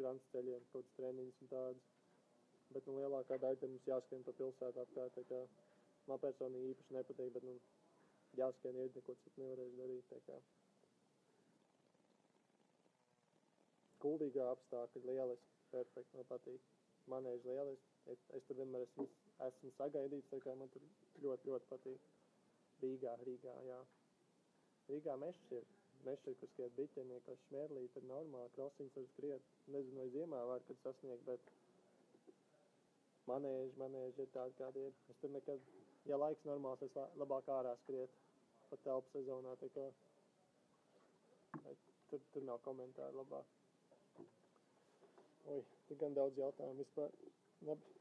grāmatas ceļiem, kaut kāds treniņus un tādas. Bet nu, lielākā daļa tad mums jāskrien pa pilsētu apkārt, man personīgi īpaši nepatīk, bet nu, jāskrien ir neko citu nevarēšu darīt. Kuldīgā apstākļi lieliski, perfekti, man patīk manēži lieliski. Es, es tur vienmēr esmu, esmu sagaidīts, tā kā man tur ļoti, ļoti patīk. Rīgā, Rīgā, jā. Rīgā mešs ir. Mešs ir, kur skriet biķeniekos, šmērlīt, ir normāli, krosiņš var skriet. Nezinu, vai ziemā var, kad sasniegt, bet manēži, manēži ir tādi, kādi ir. Es tur nekad, ja laiks normāls, es labāk ārā skriet pat telpu sezonā, tā kā tur, tur nav komentāru labāk. Oi, tik gan daudz jautājumu vispār. Labi.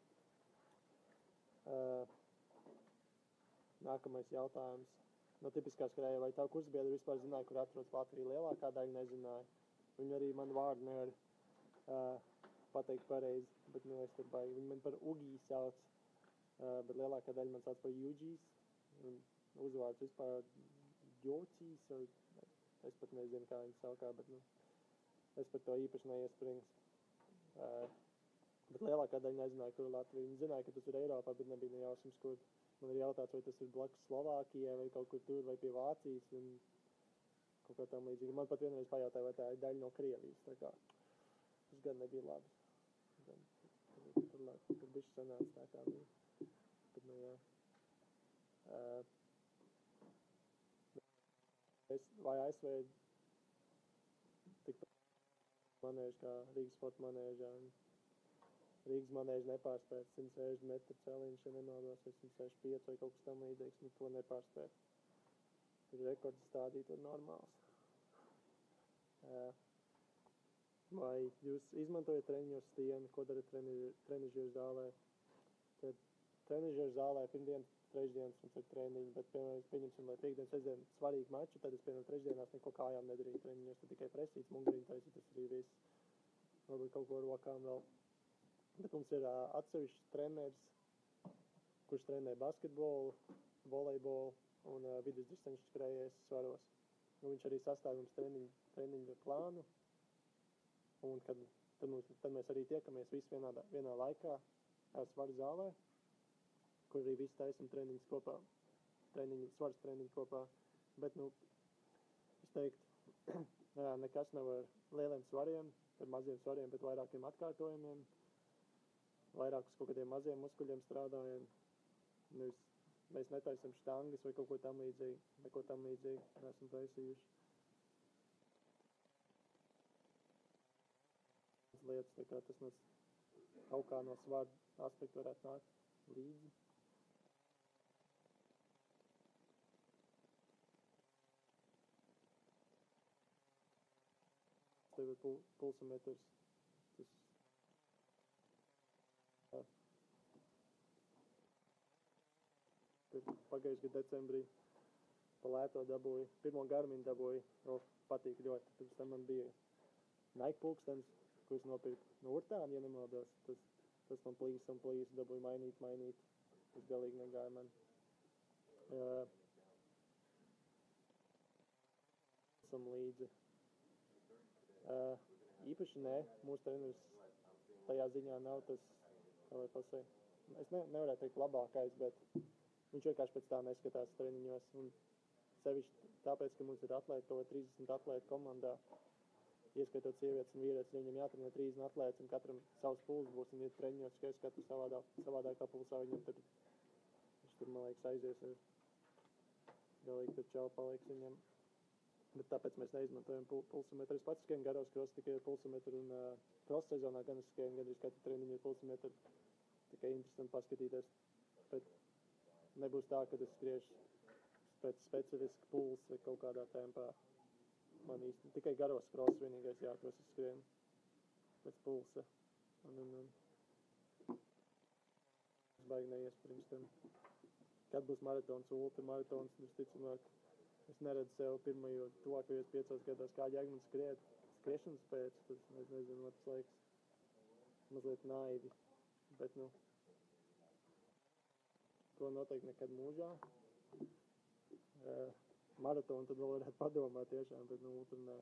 Uh, nākamais jautājums. No tipiskā skrēja, vai tavu kursbiedri vispār zināja, kur atrodas Latvija? Lielākā daļa nezināja. Viņi arī man vārdu nevar uh, pateikt pareizi, bet nu es tur baigi. Viņi man par Ugī sauc, uh, bet lielākā daļa man sauc par Jūģīs. Uzvārds vispār Jocīs, es pat nezinu, kā viņi saukā, bet nu, es par to īpaši neiesprings. Uh, bet lielākā daļa nezināja, kur Latvija. Viņi zināja, ka tas ir Eiropā, bet nebija nejausmas, kur. Man ir jautāts, vai tas ir blakus Slovākijai vai kaut kur tur, vai pie Vācijas. Un kaut kā tam līdzīgi. Man pat vienreiz pajautāja, vai tā ir daļa no Krievijas. Tā kā tas gan nebija labi. Gan, tur, tur, tur, bišķi sanāca tā kā bija. Bet, nu, jā. Uh, es, vai ASV manēžu kā Rīgas sporta manēžā. Rīgas manēža nepārspēja 160 metru celiņš, ja nemaldos, vai 165 vai kaut kas tam līdzīgs, nu to nepārspēja. Tur rekords stādīt ir normāls. Vai jūs izmantojat treniņu stienu, ko darat trenižieru zālē? Tad trenižieru zālē pirmdien, trešdienas mums ir treniņi, bet, piemēram, pieņemsim, lai piekdien, sestdien svarīgi mači, tad es, piemēram, trešdienās neko kājām nedarīju treniņos, tad tikai presīts, munguriņu taisīt, tas arī viss. Varbūt kaut ko rokām vēl. Bet mums ir uh, atsevišķs treneris, kurš trenē basketbolu, volejbolu un uh, vidusdistanču skrējējus svaros. Nu, viņš arī sastāv mums treniņu, treniņu plānu. Un kad, tad, mums, tad mēs arī tiekamies visi vienā, vienā laikā svaru zālē, kur arī visi taisam treniņus kopā. Treniņu, svars treniņu kopā. Bet, nu, es teiktu, nekas nav ar lieliem svariem, ar maziem svariem, bet vairākiem atkārtojumiem vairāk uz kaut kādiem maziem muskuļiem strādājam. Nevis, mēs netaisam štangas vai kaut ko tam līdzīgu, neko tam līdzīgu neesam taisījuši. lietas, tā kā tas no, kaut kā no svara aspekta varētu nākt līdzi. Tev ir pul pulsometrs. Tas pagājušajā gadā decembrī pa lēto dabūju, pirmo garmiņu dabūju, o, patīk ļoti. Pirms tam man bija Nike pulkstens, kurus nopirku no urtām, ja nemaldos. Tas, tas man plīs un plīs, dabūju mainīt, mainīt. Tas galīgi negāja man. Uh, esam līdzi. Īpaši nē, mūsu treneris tajā ziņā nav tas, kā lai pasaka. Es ne, nevarētu teikt labākais, bet viņš vienkārši pēc tā neskatās treniņos. Un sevišķi tāpēc, ka mums ir atlēti, kaut vai 30 atlēti komandā, ieskaitot sievietes un vīrietis, viņam jātrenē 30 atlētas un katram savs puls būs un ir treniņos, ka es katru savādā, savādākā pulsā viņam tad, viņš tur, man liekas, aizies ar galīgi tur čau paliks viņam. Bet tāpēc mēs neizmantojam pul pulsometru. Es pats skrienu garos krosu tikai ar pulsometru un uh, krosu sezonā gan es skrienu, gan arī katru treniņu ar pulsometru. Tikai interesanti paskatīties. Bet nebūs tā, ka es skriešu pēc specifiska pulsa vai kaut kādā tempā. Man īsti tikai garos krosu vienīgais jā, kas es skrienu pēc pulsa. Un, un, un. Es baigi neiesprings tam. Kad būs maratons, ultramaratons, visticamāk, Es neredzu sev pirmajos, tuvākajos piecos gados, kā Jēgmans skriet. Skriešanas pēc, tas, es nezinu, tas liekas mazliet naivi. Bet, nu, to noteikti nekad mūžā. Uh, maratonu tad vēl varētu padomāt tiešām, bet, nu, tur nē.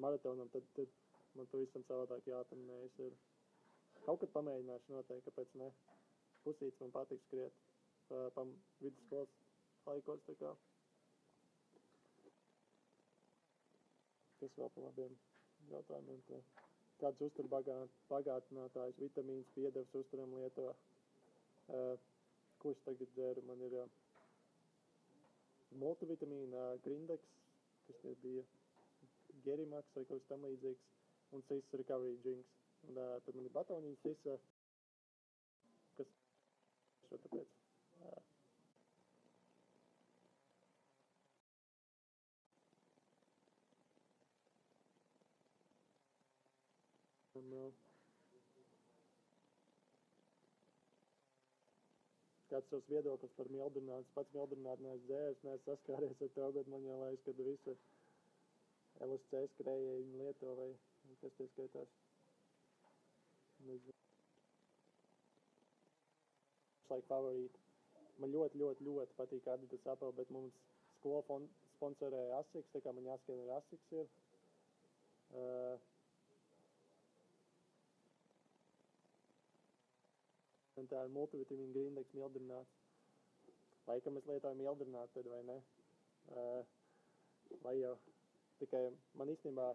Maratonam tad, tad man pavisam savādāk jātrenējas ir. Kaut kad pamēģināšu noteikti, kāpēc ne. Pusīts man patīk skriet pa, pa vidusskolas laikos, tā kā. Kas vēl par labiem jautājumiem. Tā. Kāds uzturbagātinātājs, vitamīns, piedevs uzturam lieto, uh, ko es tagad dzeru, man ir uh, multivitamīna uh, grindeks, kas tie bija gerimaks vai kaut kas tam līdzīgs, un cis recovery drinks. Un uh, tad man ir batoniņas cisa, kas šo tāpēc. Uh, Uh, kāds savs viedoklis par mildrinātu. Pats mildrinātu neesmu dzēris, neesmu saskāries ar to, bet man jau liekas, ka visi LSC skrējēji viņu lieto vai kas tie skaitās. Nezinu. Like favorīti. Man ļoti, ļoti, ļoti patīk Adidas Apple, bet mums skola sponsorēja Asics, tā kā man jāskan ar Asics ir. Uh, un tā ir multivitamīna grindeks mildrināts. Laikam mēs lietojam mildrināt tad vai ne? Uh, vai jau tikai man īstenībā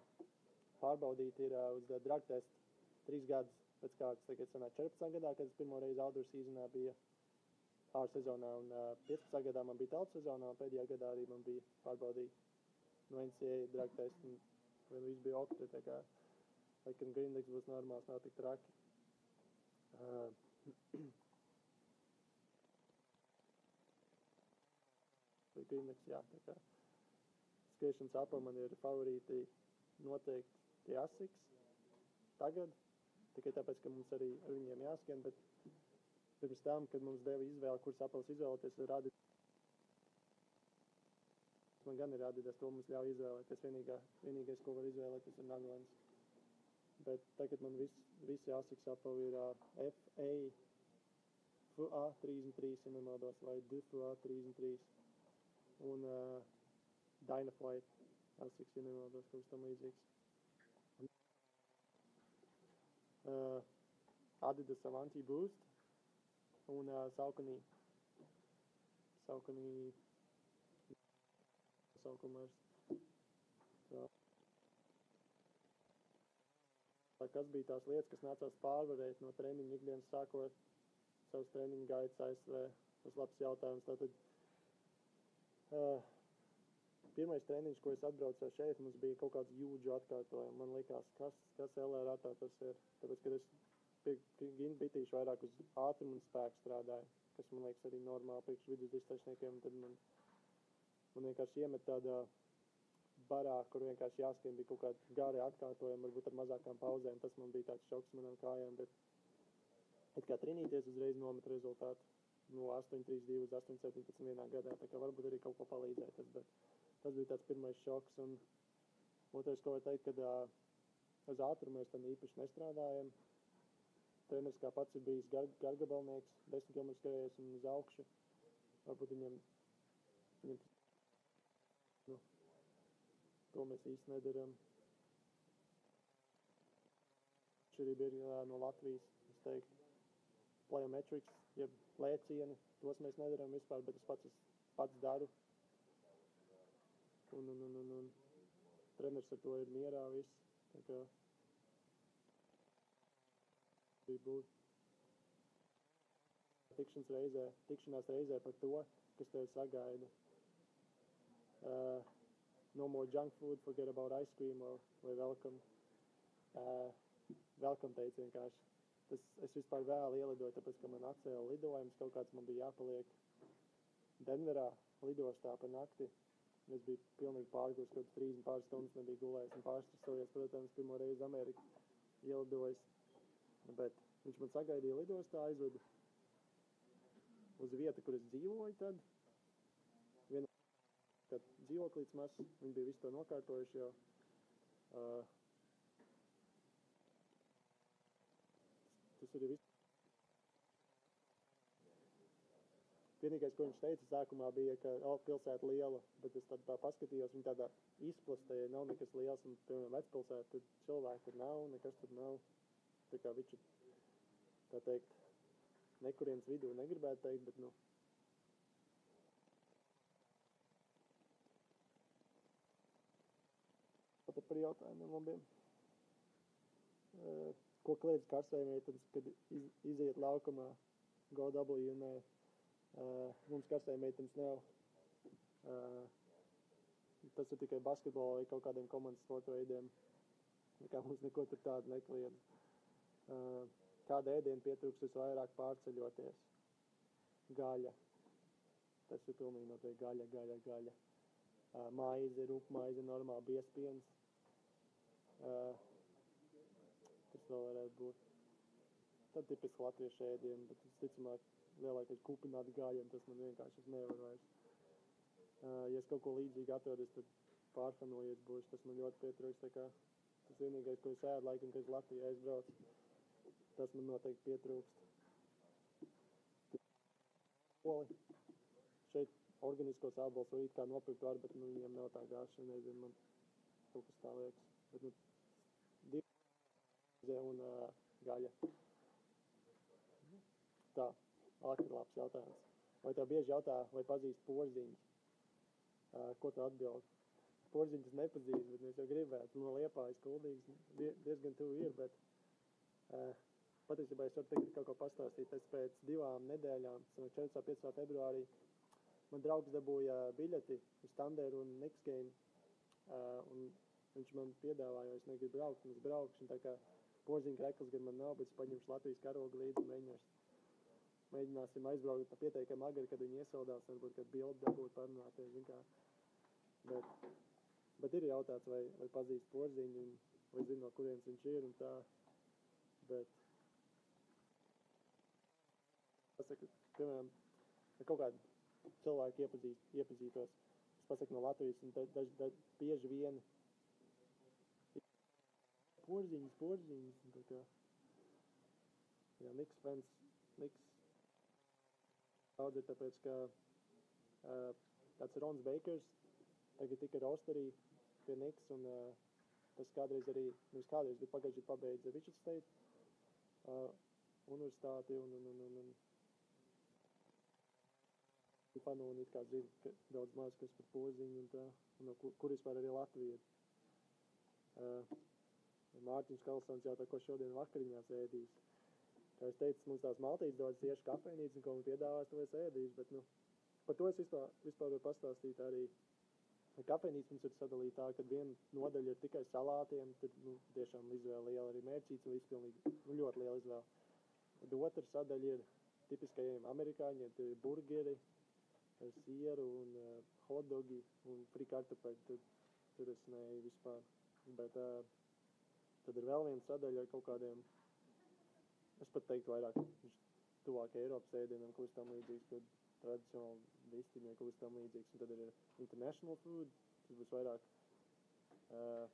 pārbaudīt ir uh, uz drug testu trīs gadus pēc kārtas. Tagad sanāk 14 gadā, kad es pirmo reizi outdoor seasonā bija ārsezonā un uh, 15 gadā man bija tautas sezonā un pēdējā gadā arī man bija pārbaudīt no NCA drug testu un, un viss bija ok, tā kā laikam grindeks būs normāls, nav tik traki. Uh, Grīneks, jā, tā kā skriešanas apā man ir favorīti noteikti tie asiks tagad, tikai tāpēc, ka mums arī ar viņiem jāskan, bet pirms tam, kad mums deva izvēli, kuras apels izvēlēties, radi. Man gan ir Adidas, to mums ļauj izvēlēties. Vienīgā, vienīgais, ko var izvēlēties, ir Naglens. Bet tagad man viss, visi asiks apavi ir uh, FA FA33, ja nemaldos, vai DFA33 un uh, Dynaflight asiks, ja nemaldos, kaut kas tam līdzīgs. Uh, Adidas Avanti Boost un uh, Saucony. Saucony saukumars. Tā. Kas bija tās lietas, kas nācās pārvarēt no treniņa ikdienas sākot savas treniņu gaitas ASV? Tas labs jautājums. Tātad, uh, pirmais treniņš, ko es atbraucu šeit, mums bija kaut kāds jūdžu atkārtojums. Man liekas, kas, kas LRA tas ir. Tāpēc, kad es pie, pie Gina bitīšu vairāk uz ātrumu un spēku strādāju, kas man liekas arī normāli priekš vidusdistačniekiem, tad man, man vienkārši iemet tādā barā, kur vienkārši jāskrien bija kaut kādi gari atkārtojumi, varbūt ar mazākām pauzēm. Tas man bija tāds šoks manām kājām, bet it kā trenīties uzreiz nomet rezultātu no 8.32 uz 8.17 vienā gadā, tā kā varbūt arī kaut ko palīdzēja tas, bet tas bija tāds pirmais šoks. Un otrais, ko var teikt, kad uh, uz ātrumu mēs tam īpaši nestrādājam. Treneris kā pats ir bijis gar, gargabalnieks, 10 km skrējējis un uz augšu. Varbūt viņam, viņam to mēs īsti nedaram. Šī ir no Latvijas, es teiktu, plyometrics, jeb lēcieni, tos mēs nedaram vispār, bet es pats, es pats daru. Un, un, un, un, un treneris ar to ir mierā viss. Tā kā bija būt tikšanās reizē, tikšanās reizē par to, kas tevi sagaida. Uh, no more junk food, forget about ice cream or, or welcome. Uh, welcome teica vienkārši tas, es vispār vēl ielidoju, tāpēc, ka man atcēla lidojums, kaut kāds man bija jāpaliek Denverā lidostā pa nakti. Es biju pilnīgi pārgājis, kaut kāds 30 pāris stundas nebija gulējis un pārstresojies, protams, pirmo reizi Ameriku ielidojis. Bet viņš man sagaidīja lidostā, aizveda uz vietu, kur es dzīvoju tad. Viena, kad dzīvoklīts mazs, viņi bija visu to nokārtojuši jau. Uh, tas arī viss. Vienīgais, ko viņš teica sākumā, bija, ka oh, pilsēta liela, bet es tad tā paskatījos, viņa tādā izplastē, nav nekas liels, un, piemēram, vecpilsēta, tur cilvēku tur nav, nekas tur nav. Tā kā viņš, tā teikt, nekurienes vidū negribētu teikt, bet, nu, Pat par jautājumiem labiem. Uh, ko kliedz karsējmeitenes, kad iz, iziet laukumā GoW un uh, mums karsējmeitenes nav. Tas ir tikai basketbola vai kaut kādiem komandas sporta veidiem. Kā mums neko tur tādu nekliedz. Kāda ēdiena pietrūks visvairāk pārceļoties? Gaļa. Tas ir pilnīgi noteikti gaļa, gaļa, gaļa. Maize, rupmaize, normāli biespiens. Uh, kas vēl varētu būt. Tad tipiski latviešu ēdienu, bet visticamāk lielākais kupināti gājieni, tas man vienkārši es nevaru vairs. Uh, ja es kaut ko līdzīgu atrodu, tad pārfanojies būšu, tas man ļoti pietrūks. Tas vienīgais, ko es ēdu, laikam, kad es Latvijā aizbraucu, tas man noteikti pietrūkst. Poli. Šeit organiskos apbalus var it kā nopirkt var, bet nu, viņiem nav tā gāšana, nezinu, man kaut kas tā liekas. Bet, nu, un uh, gaļa. Tā, ātri labs jautājums. Vai tev bieži jautā, vai pazīst porziņus? Uh, ko tu atbild? Porziņus nepazīst, bet mēs jau gribētu. No Liepājas kuldīgas diezgan tuvu ir, bet uh, patiesībā es varu tagad kaut ko pastāstīt. Es pēc divām nedēļām, 4. un 5. februārī, man draugs dabūja biļeti uz Standeru un Next Game. Uh, un viņš man piedāvāja, jo es negribu braukt, un es braukšu. Un tā kā Porziņa krekls gan man nav, bet es paņemšu Latvijas karogu līdzi un mēģināšu. Mēģināsim aizbraukt pa pieteikam agri, kad viņi iesaldās, varbūt, kad bildi dabūt parunāties, zin kā. Bet, bet ir jautāts, vai, vai pazīst porziņu un vai zina, no kurienes viņš ir un tā. Bet, pasaku, piemēram, kaut kādu cilvēku iepazīst, iepazītos, es pasaku no Latvijas un daži, daži bieži vien porziņas, porziņas. Un tā kā, jā, Niks fans, Niks daudz ir tāpēc, ka uh, tāds Rons Bakers tagad tika rosterī pie Niks un uh, tas kādreiz arī, nevis kādreiz, bet pagājuši pabeidza Richard State uh, universitāti un, un, un, un, un un it kā zina, ka daudz maz kas par porziņu un tā, un no kur, kur vispār arī Latvija. Uh, Mārtiņš Kalsons jautā, ko šodien vakariņās ēdīs. Kā es teicu, mums tās maltītes dodas tieši kafejnīca, un ko man piedāvās, to es ēdīšu, bet, nu, par to es vispār, vispār varu pastāstīt arī Kafejnīca mums ir sadalīta tā, ka viena nodaļa ir tikai salātiem, tur nu, tiešām izvēle liela arī mērķīts, un vispilnīgi nu, ļoti liela izvēle. Tad otra sadaļa ir tipiskajiem amerikāņiem, tie ir burgeri, ar sieru un uh, hotdogi un frikartupeļi, tur, tur es neju vispār. Bet uh, tad ir vēl viena sadaļa ar kaut kādiem, es pat teiktu vairāk, tuvāk Eiropas ēdienam, kaut kas tam līdzīgs, kad tradicionāli vistiņai, kaut kas tam līdzīgs. Un tad ir international food, tas būs vairāk uh,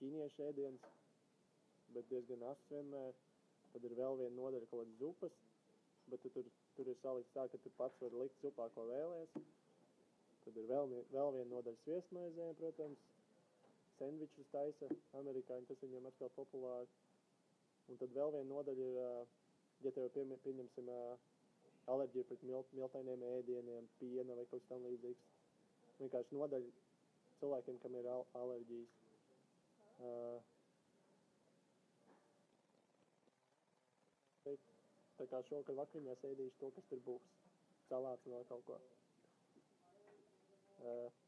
ķīniešu ēdiens, bet diezgan ass vienmēr. Tad ir vēl viena nodaļa kaut kādas zupas, bet tu tur, tur ir salikts tā, ka tu pats vari likt zupā, ko vēlies. Tad ir vēl, vēl viena nodaļa sviestmaizēm, protams, sandvičus taisa, amerikāņi, tas viņiem atkal populāri. Un tad vēl viena nodaļa ir, ja tev pie, pieņemsim, alerģija pret mil, miltainiem ēdieniem, piena vai kaut kas tam līdzīgs. Vienkārši nodaļa cilvēkiem, kam ir al alerģijas. Uh, tā kā šokar vakariņās ēdīšu to, kas tur būs. Salāts vai kaut ko. Uh,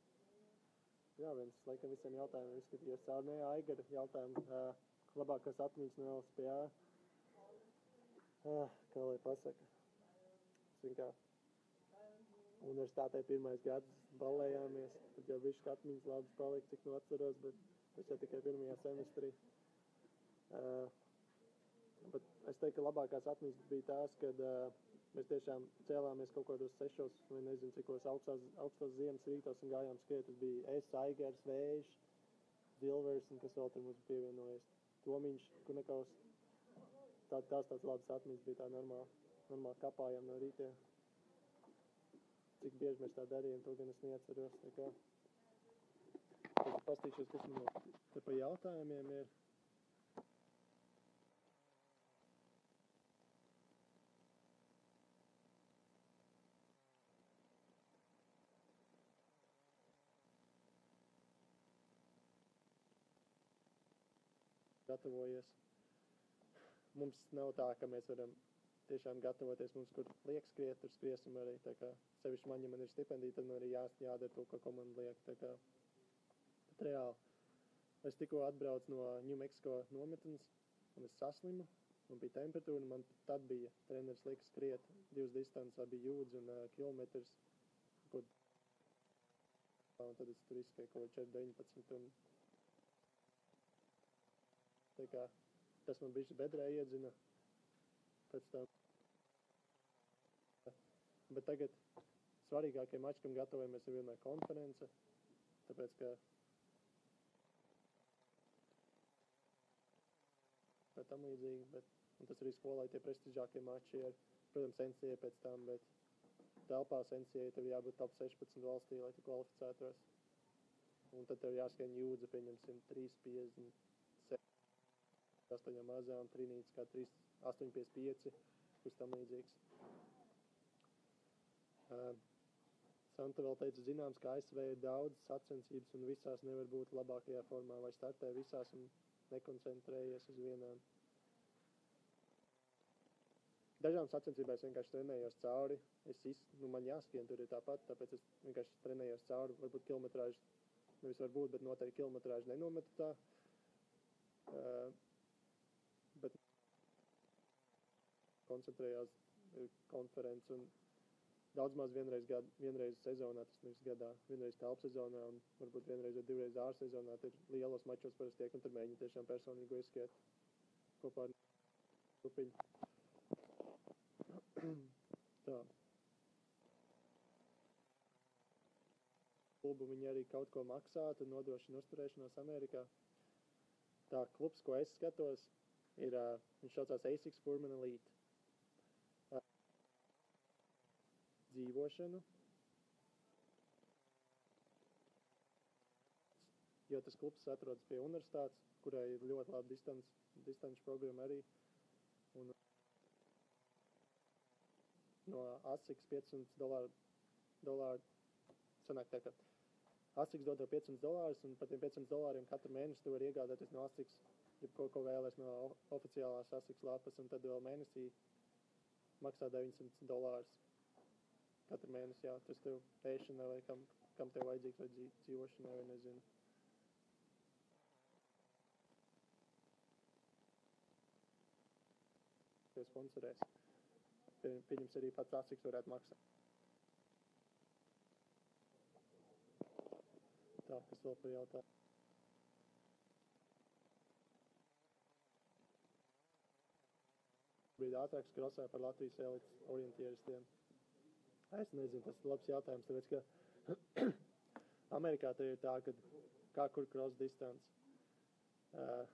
jā, viens, laikam, visiem jautājumiem izskatījos caur. Nē, Aigara jautājumu. Uh, labākās atmiņas no LSPA. Uh, kā lai pasaka? Es kā universitātē pirmais gads balējāmies, tad jau višķi atmiņas labas palika, cik nu atceros, bet tas jau tikai pirmajā semestrī. Uh, bet es teiktu, ka labākās atmiņas bija tās, kad uh, mēs tiešām cēlāmies kaut kādos sešos vai nezinu cikos augstās, augstās ziemas rītos un gājām skriet. Tas bija es, Aigars, Vējš, Zilvers un kas vēl tur mums pievienojies. Tomiņš, Kunekaus. Tā, tās tāds labas atmiņas bija tā normāli, normāli kapājām no rītiem. Cik bieži mēs tā darījām, to gan es neatceros. Pastīšos, kas man te pa jautājumiem ir. Gatavojies. Mums nav tā, ka mēs varam tiešām gatavoties. Mums, kur liek skriet, tur skriesim arī. Sevišķi man, ja man ir stipendija, tad man arī jā, jādara to, ko komanda liek. Tā kā, bet reāli. Es tikko atbraucu no Mexico nometnes, un es saslimu, man bija temperatūra, un man tad bija treneris lika skriet divas distances, bija jūdz un uh, kilometrs. Un tad es tur izskrēju kaut 4,19. Un... Tā kā tas man bija bedrē iedzina pēc tam. Bet tagad svarīgākie mači, kam gatavojamies, ir vienmēr konference, tāpēc, ka vai tam līdzīgi, bet un tas arī skolai tie prestižākie mači ir, protams, NCA pēc tam, bet telpās NCA tev jābūt top 16 valstī, lai tu kvalificētos. Un tad tev jāskan jūdza, pieņemsim, 3,57, 8 mazā un trinīts kā 3, 8,55, kas tam līdzīgs. Uh, Santa vēl teica, zināms, ka ASV ir daudz sacensības un visās nevar būt labākajā formā, vai startē visās un nekoncentrējies uz vienām. Dažām sacensībām es vienkārši trenējos cauri. Es iz, nu, man jāskrien tur ir tāpat, tāpēc es vienkārši trenējos cauri. Varbūt kilometrāžu, nevis varbūt, bet noteikti kilometrāžu nenometu tā. Uh, bet koncentrējās konferences un daudz maz vienreiz, gad, vienreiz sezonā, tas nevis gadā, vienreiz telpu sezonā un varbūt vienreiz vai divreiz ārsezonā. Tur lielos mačos parasti tiek un tur mēģina tiešām personīgo izskiet kopā ar grupiņu. Tā. Klubu viņi arī kaut ko maksātu un nodrošina uzturēšanos Amerikā. Tā klubs, ko es skatos, ir, uh, viņš saucās ASICS Furman Elite. Uh, dzīvošanu. Jo tas klubs atrodas pie universitātes, kurai ir ļoti laba distance, distance programma arī. Un no ASICS 500 dolāru, dolāru sanāk tā, ka ASICS dod tev 500 dolārus, un par tiem 500 dolāriem katru mēnesi tu vari iegādāties no ASICS, ja ko, ko vēlēs no oficiālās ASICS lapas, un tad vēl mēnesī maksā 900 dolārus. Katru mēnesi, jā, tas tev ēšanai vai kam, kam tev vajadzīgs vai dzīv, dzīvošanai vai nezinu. Tev sponsorēs. Pie- Pieņems arī pats tu varētu maksāt. Tā, kas vēl par jautājumu? Bija ātrāks krosā par Latvijas elites orientieristiem. Es nezinu, tas ir labs jautājums, tāpēc, Amerikā tur ir tā, ka kā kur cross distance. Uh,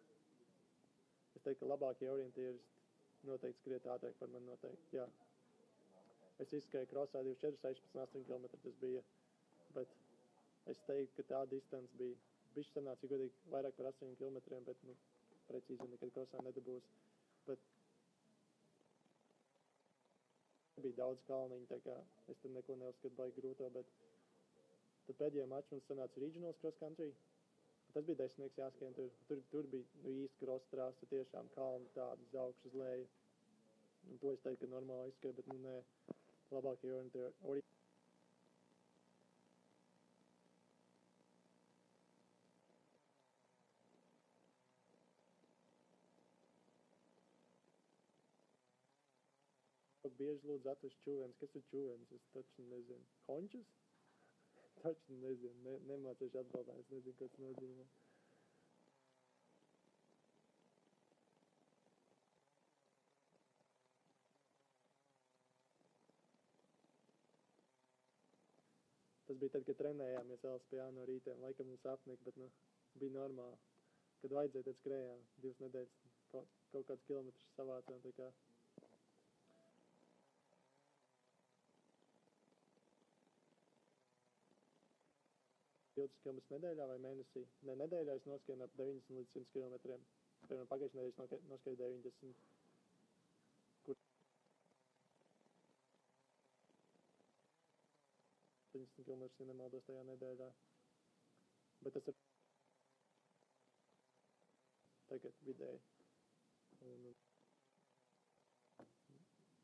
es teiktu, ka labākie orientieristi noteikti skriet ātrāk par mani noteikti, jā. Es izskrēju krosā 24, 16, 8 km tas bija, bet es teiktu, ka tā distance bija, bišķi sanāca, godīgi, vairāk par 8 km, bet, nu, precīzi nekad krosā nedabūs. Bet bija daudz kalniņu, tā kā es tur neko neuzskatu baigi grūto, bet tad pēdējā mačā mums sanāca Regionals Cross Country. Tas bija desmitnieks jāskrien, tur, tur, tur bija nu, īsti cross trāsa, tiešām kalni tādi uz augšu, uz leju. Un to es teiktu, ka normāli izskrien, bet nu nē, labākie orientēri. Bieži lūdzu atvest čūvens. Kas ir čūvens? Es taču nezinu. Končus? taču nezinu. Ne, nemācīšu atbildēt. Es nezinu, kas nozīmē. Tas bija tad, kad trenējāmies LSPA no rītiem. Laikam mums apnika, bet nu, bija normāli. Kad vajadzēja, tad skrējām divas nedēļas. Kaut, kaut kādus kilometrus savācām. Tā kā Divdesmit km nedēļā vai mēnesī? Ne, nedēļā es noskrienu ap 90 līdz 100 km. Piemēram, pagājušajā nedēļā es noskrēju 90. Kur 70 km, ja nemaldos tajā nedēļā. Bet tas ir tagad vidēji. Un,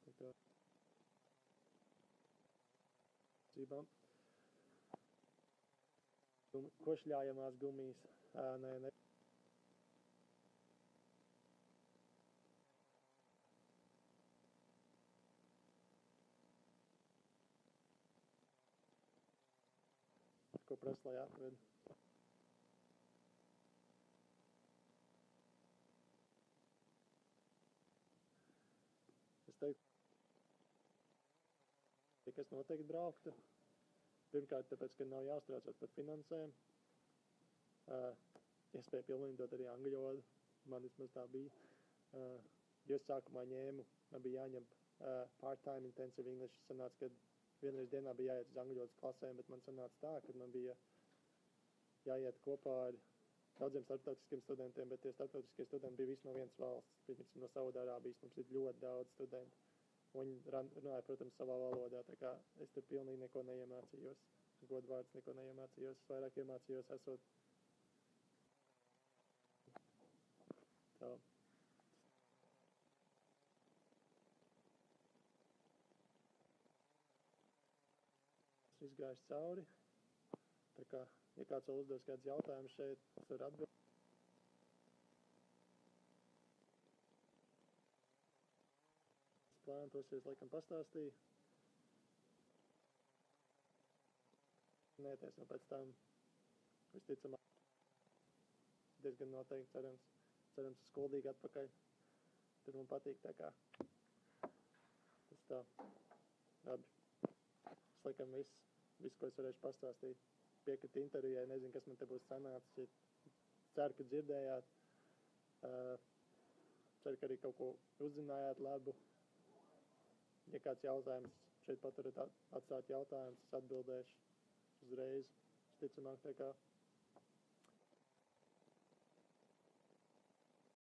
tā kā dzīvām. Gum- Košļājamās gumijas. Nē, ne. Ko prasa, lai atved? Es teiktu, kas noteikti brauktu. Pirmkārt, tāpēc, ka nav jāstraucās par finansēm. Uh, iespēja pilnveidot arī angļu valodu. Man vismaz tā bija. Uh, jo es sākumā ņēmu, man bija jāņem uh, part-time intensive English. Sanāca, ka vienreiz dienā bija jāiet uz angļu valodas klasēm, bet man sanāca tā, ka man bija jāiet kopā ar daudziem starptautiskiem studentiem, bet tie starptautiskie studenti bija visi no vienas valsts. Piemēram, no Saudārābijas mums ir ļoti daudz studentu. Viņi runāja, protams, savā valodā, es tur pilnīgi neko neiemācījos. Godvārds neko neiemācījos, es vairāk iemācījos esot tā. Es izgājuši cauri. Tā kā, ja kāds uzdos kādus jautājumus šeit, es varu atbildēt. Es plānu tos es laikam pastāstīju. Nēties no pēc tam visticamāk diezgan noteikti cerams, cerams uz skuldīgi atpakaļ. Tur man patīk tā kā. Tas tā. Labi. Tas laikam viss, viss, ko es varēšu pastāstīt. Piekrit intervijai, nezinu, kas man te būs sanācis. Ceru, ka dzirdējāt. Uh, ceru, ka arī kaut ko uzzinājāt labu. Ja kāds jautājums šeit pat varat at- atstāt jautājumus, es atbildēšu uzreiz. Visticamāk, tā kā